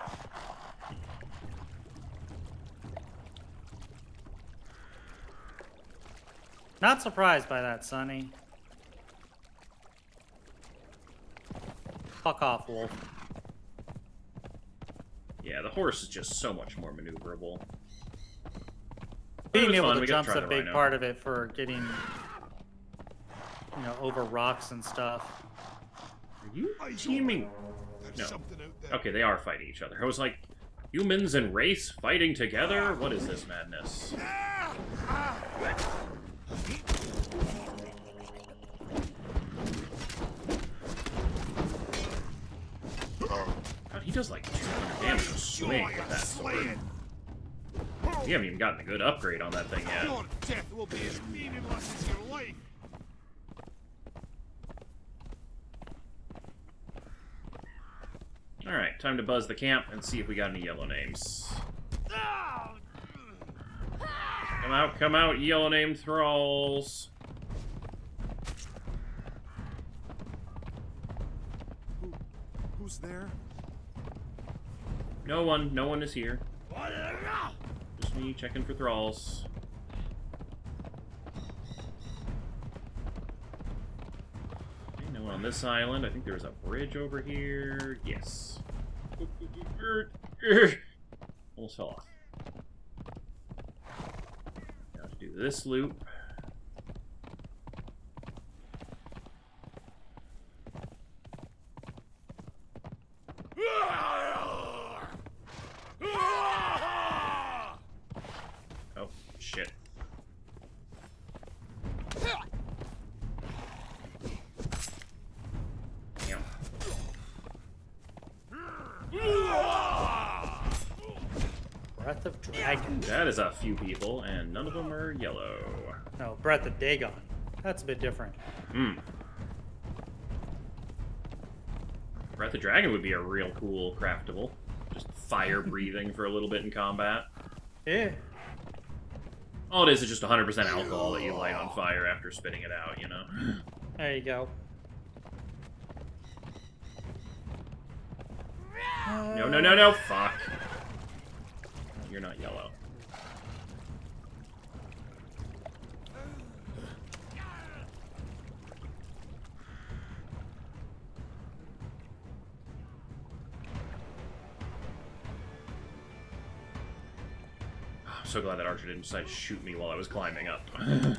Not surprised by that, Sonny. Fuck off, Wolf. Yeah, the horse is just so much more maneuverable being able fun. to we jump's a big rhino. part of it for getting, you know, over rocks and stuff. Are you teaming? No. Okay, they are fighting each other. I was like, humans and race fighting together? What is this madness? God, he does like 200 damage a swing with that sword. We haven't even gotten a good upgrade on that thing yet. Your death will be as meaningless as your life. Alright, time to buzz the camp and see if we got any yellow names. Come out, come out, yellow name thralls. Who's there? No one, no one is here. Me checking for thralls. No one on this island. I think there's a bridge over here. Yes. Almost fell off. Now to do this loop. Breath of Dragon. That is a few people, and none of them are yellow. No, Breath of Dagon. That's a bit different. Hmm. Breath of Dragon would be a real cool craftable. Just fire breathing for a little bit in combat. Yeah. All it is is just 100% alcohol that you light on fire after spitting it out, you know? There you go. No, no, no, no, fuck. You're not yellow. Oh, I'm so glad that archer didn't decide to shoot me while I was climbing up.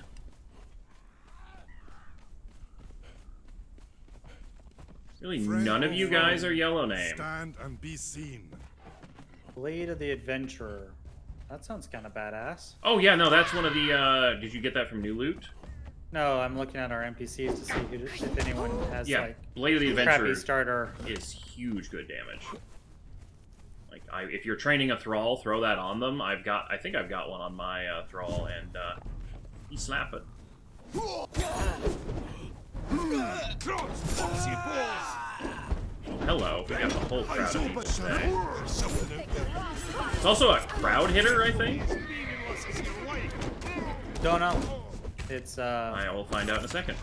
really, none of you guys are yellow name. Stand and be seen. Blade of the Adventurer. That sounds kind of badass. Oh yeah, no, that's one of the. uh Did you get that from New Loot? No, I'm looking at our NPCs to see who, if anyone has Yeah, like Blade of the crappy Adventurer starter. is huge good damage. Like, I, if you're training a thrall, throw that on them. I've got, I think I've got one on my uh, thrall, and uh, he slap it. Cross, foxy balls. Hello, we got the whole crowd of people today. There's something out there. It's also a crowd hitter, I think. As meaningless as your life. Don't know. It's uh. I will find out in a second.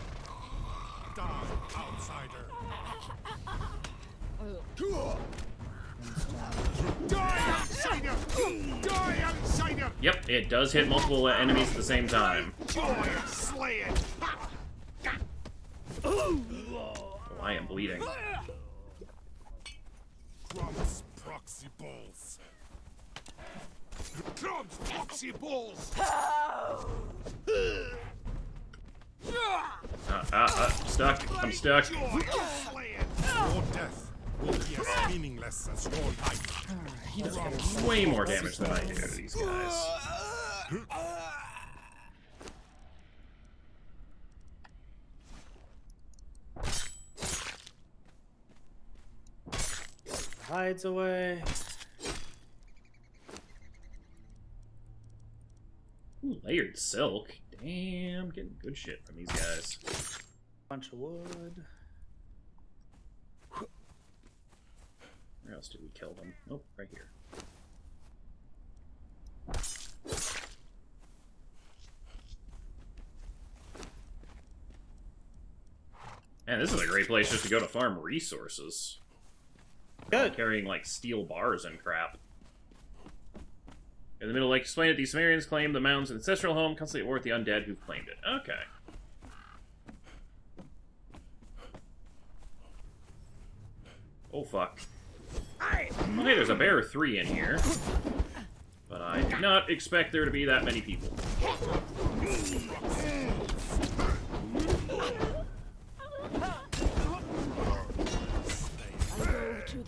Yep, it does hit multiple enemies at the same time. Joy, slay it! Oh, I am bleeding. Crumbs, proxy balls. Crumbs, proxy balls. Ah, ah, ah, stuck. I'm stuck. Joy, slay it. Your death will be as meaningless as your life. He does Way more damage than I do to these guys. Hides away. Ooh, layered silk. Damn, getting good shit from these guys. Bunch of wood. Where else did we kill them? Oh, right here. Man, this is a great place just to go to farm resources. Good. Carrying, like, steel bars and crap. In the middle, like, explain it, the Cimmerians claim the mound's ancestral home, constantly at war with the undead who've claimed it. Okay. Oh, fuck. Hey, there's a bear 3 in here. But I did not expect there to be that many people.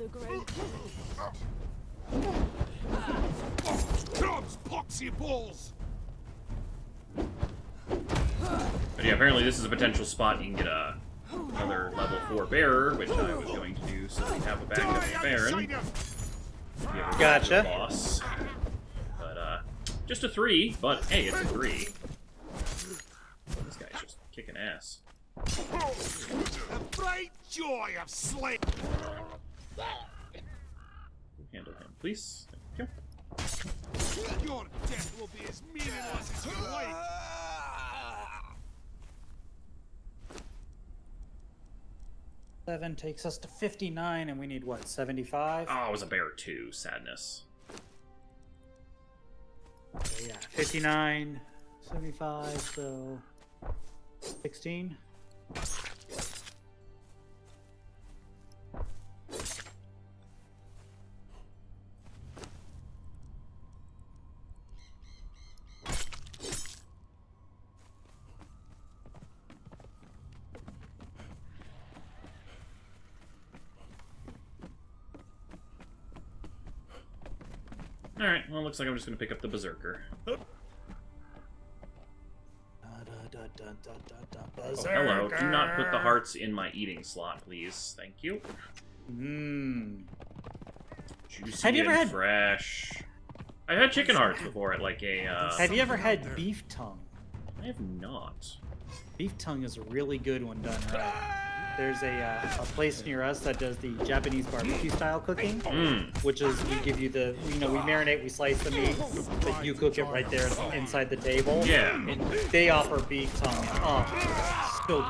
The great. Crumbs, proxy balls. But yeah, apparently this is a potential spot you can get a another level 4 bearer, which I was going to do so we have a backup Die, Baron. outsider! if you ever Gotcha. Boss. But, uh, just a 3, but hey, it's a 3. This guy's just kicking ass. The bright joy of slaying. Handle him, please. Thank you. Your death will be as meaningless as your life. Seven takes us to 59, and we need what, 75? Oh, it was a bear 2. Sadness. Okay, yeah, 59, 75, so 16. Looks like I'm just gonna pick up the Berserker. Oh, hello. Do not put the hearts in my eating slot, please. Thank you. Mmm. Juicy Have you ever and had- fresh. I've had chicken hearts before at like a. Uh, Have you ever had beef tongue? I have not. Beef tongue is a really good one done right. There's a, uh, a place near us that does the Japanese barbecue style cooking, Mmm. which is we give you the, you know, we marinate, we slice the meat, but you cook it right there inside the table. Yeah. And they offer beef tongue. Oh, so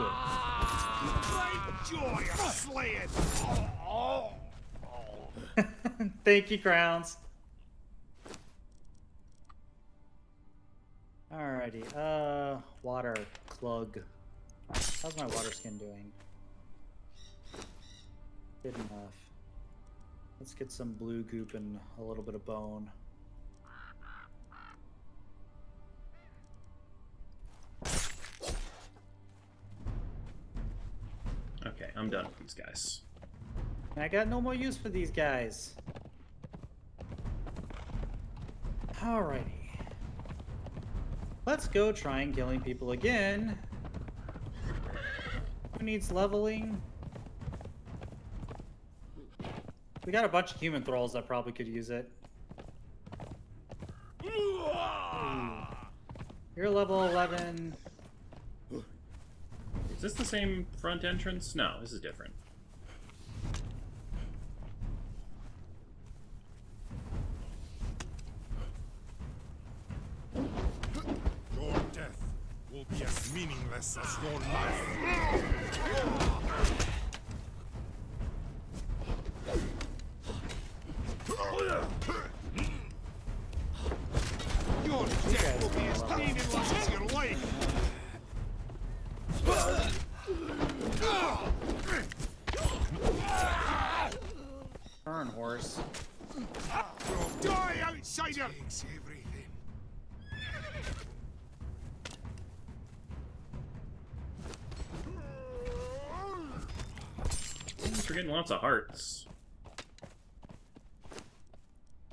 Bright joy of slaying. good. Thank you, Crowns. Alrighty, uh, water clug. How's my water skin doing? Good enough. Let's get some blue goop and a little bit of bone. Okay, I'm done with these guys. I got no more use for these guys. Alrighty. Let's go try and killing people again. Who needs leveling? We got a bunch of human thralls that probably could use it. You're level 11. Is this the same front entrance? No, this is different. Your death will be as meaningless as your life. Lots of hearts.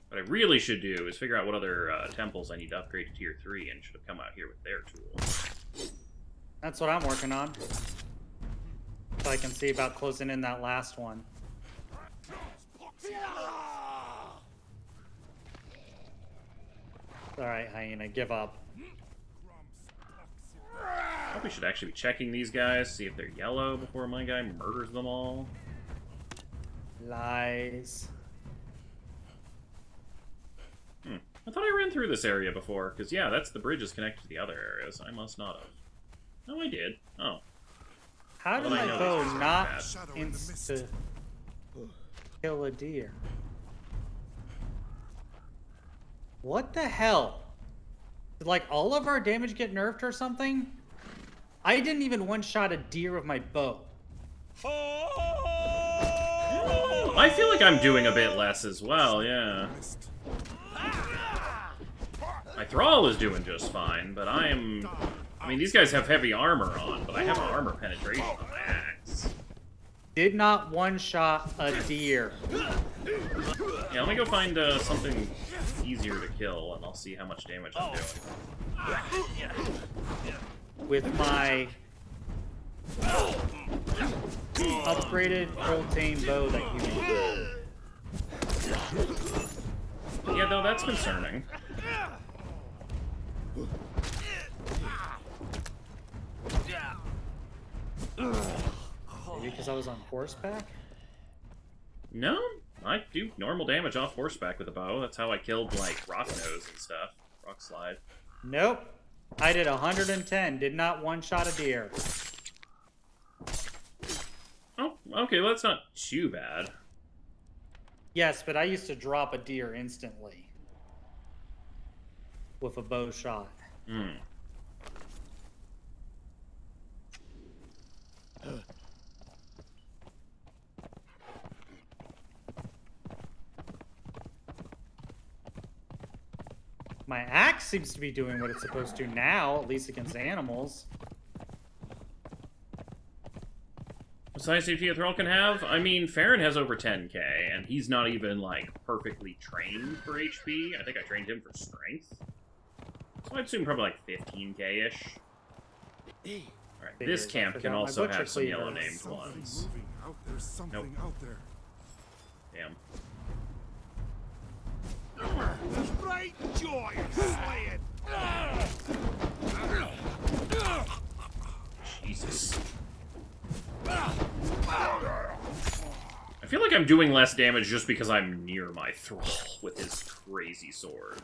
What I really should do is figure out what other uh, temples I need to upgrade to tier 3 and should have come out here with their tools. That's what I'm working on. So I can see about closing in that last one. Alright, Hyena, give up. Probably should actually be checking these guys, see if they're yellow before my guy murders them all. Lies. Hmm. I thought I ran through this area before, because yeah, that's the bridge is connected to the other areas. I must not have. No, I did. Oh. How did I my bow not bad. Shadow in the mist. insta kill a deer? What the hell? Did like all of our damage get nerfed or something? I didn't even one shot a deer with my bow. I feel like I'm doing a bit less as well, yeah. My Thrall is doing just fine, but I am... I mean, these guys have heavy armor on, but I have armor penetration on my axe. Did not one shot a deer. Yeah, let me go find uh, something easier to kill, and I'll see how much damage I'm doing. with my upgraded Protein bow that you made. Yeah, though, that's concerning. Maybe because I was on horseback? No, I do normal damage off horseback with a bow. That's how I killed, like, rocknose and stuff. Rock slide. Nope. I did 110. Did not one-shot a deer. Oh, okay, well, that's not too bad. Yes, but I used to drop a deer instantly. With a bow shot. Hmm. My axe seems to be doing what it's supposed to now, at least against animals. What size safety a Thrall can have? I mean, Farron has over 10k, and he's not even, like, perfectly trained for HP. I think I trained him for strength. So I'd assume probably like 15k-ish. Alright, this camp can also have some yellow named Something ones. moving out there. Something out there. Damn. Great joy of slaying. Jesus. I feel like I'm doing less damage just because I'm near my thrall with his crazy sword.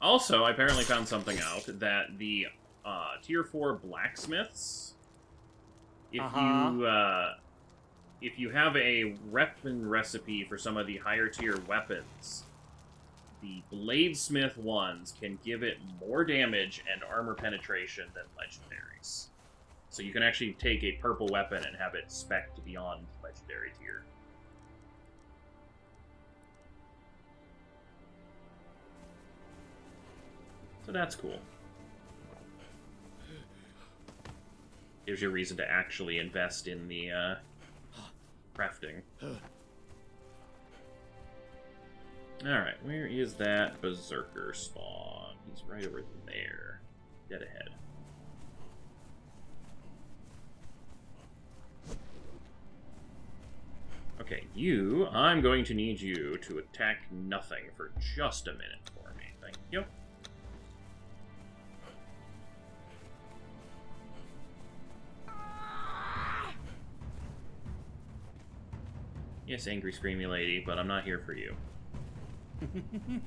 Also, I apparently found something out that the uh, tier 4 blacksmiths, if Uh-huh. you uh, if you have a weapon recipe for some of the higher tier weapons, the bladesmith ones can give it more damage and armor penetration than legendaries. So you can actually take a purple weapon and have it spec beyond legendary tier. So that's cool. Gives you a reason to actually invest in the uh, crafting. Alright, where is that Berserker spawn? He's right over there. Dead ahead. Okay, you, I'm going to need you to attack nothing for just a minute for me. Thank you. Yes, angry, screamy lady, but I'm not here for you.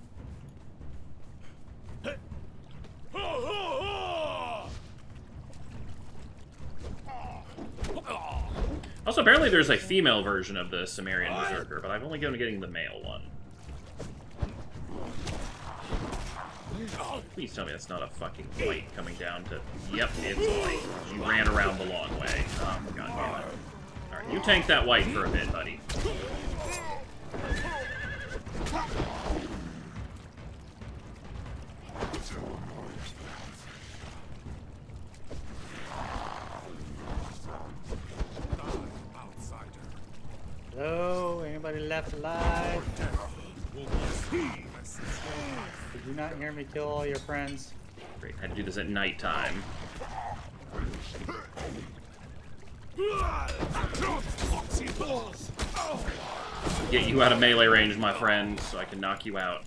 Also, apparently there's a female version of the Cimmerian Berserker, but I've only been getting the male one. Please tell me that's not a fucking white coming down to... Yep, it's white. You ran around the long way. Oh, god damn it. Alright, you tank that white for a bit, buddy. Hello? Anybody left alive? Will be as painless as your life. Did you not hear me kill all your friends? Great, had to do this at nighttime. Foxy balls. Get you out of melee range, my friend, so I can knock you out.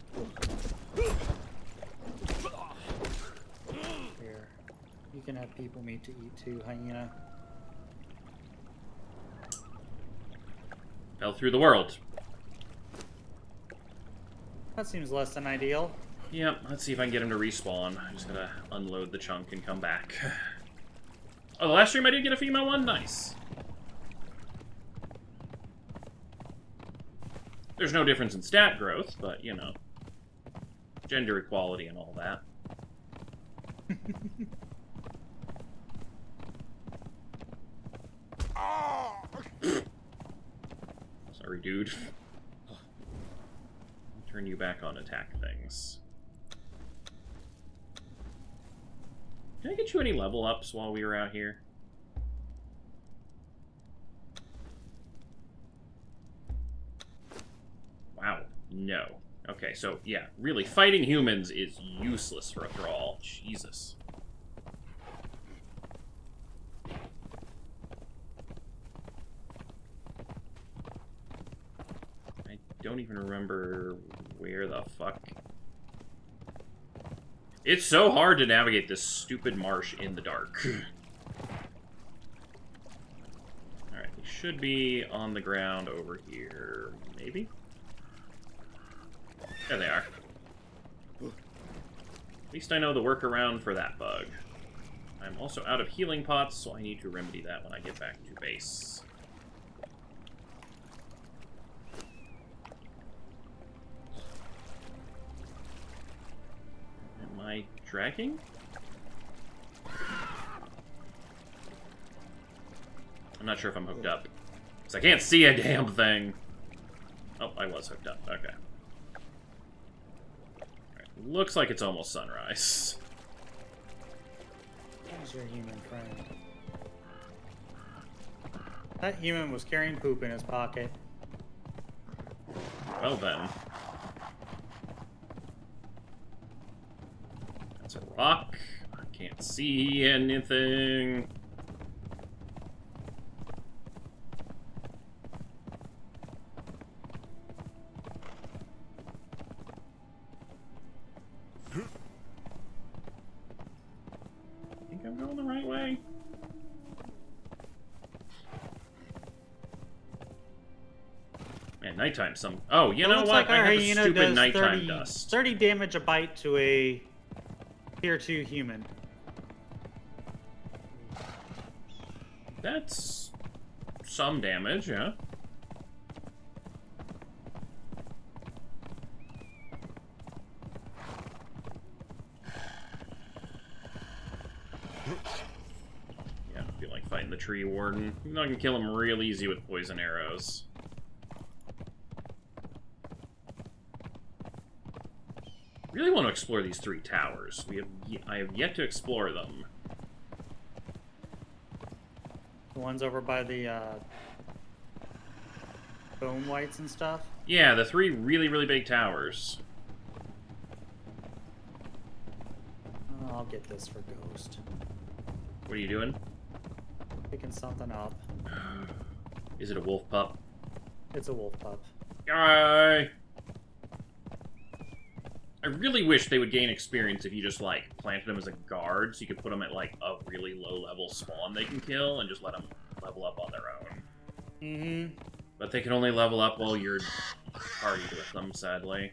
Here. You can have people meat to eat too, hyena. Fell through the world. That seems less than ideal. Yep, let's see if I can get him to respawn. I'm just gonna unload the chunk and come back. Oh, the last stream I did get a female one? Nice. There's no difference in stat growth, but, you know. Gender equality and all that. Ah! Sorry, dude. Turn you back on attack things. Can I get you any level ups while we were out here? Wow, no. Okay, so yeah, really, fighting humans is useless for a thrall. Jesus. Don't even remember where the fuck. It's so hard to navigate this stupid marsh in the dark. Alright, they should be on the ground over here. Maybe? There they are. At least I know the workaround for that bug. I'm also out of healing pots, so I need to remedy that when I get back to base. Am I dragging? I'm not sure if I'm hooked up. Because I can't see a damn thing. Oh, I was hooked up. Okay. Looks like it's almost sunrise. Where's your human friend? That human was carrying poop in his pocket. Well then. Rock. I can't see anything. I think I'm going the right way. Man, nighttime some. Oh, you It know what? like I have a stupid nighttime 30, dust. 30 damage a bite to a tier 2 human. That's some damage, yeah. Yeah, I feel like fighting the tree warden. I can kill him real easy with poison arrows. Really want to explore these three towers. We have I have yet to explore them. The ones over by the uh, bone whites and stuff. Yeah, the three really, really big towers. Oh, I'll get this for Ghost. What are you doing? Picking something up. Is it a wolf pup? It's a wolf pup. Yay! I really wish they would gain experience if you just, like, planted them as a guard, so you could put them at, like, a really low-level spawn they can kill, and just let them level up on their own. Mm-hmm. But they can only level up while you're partied with them, sadly.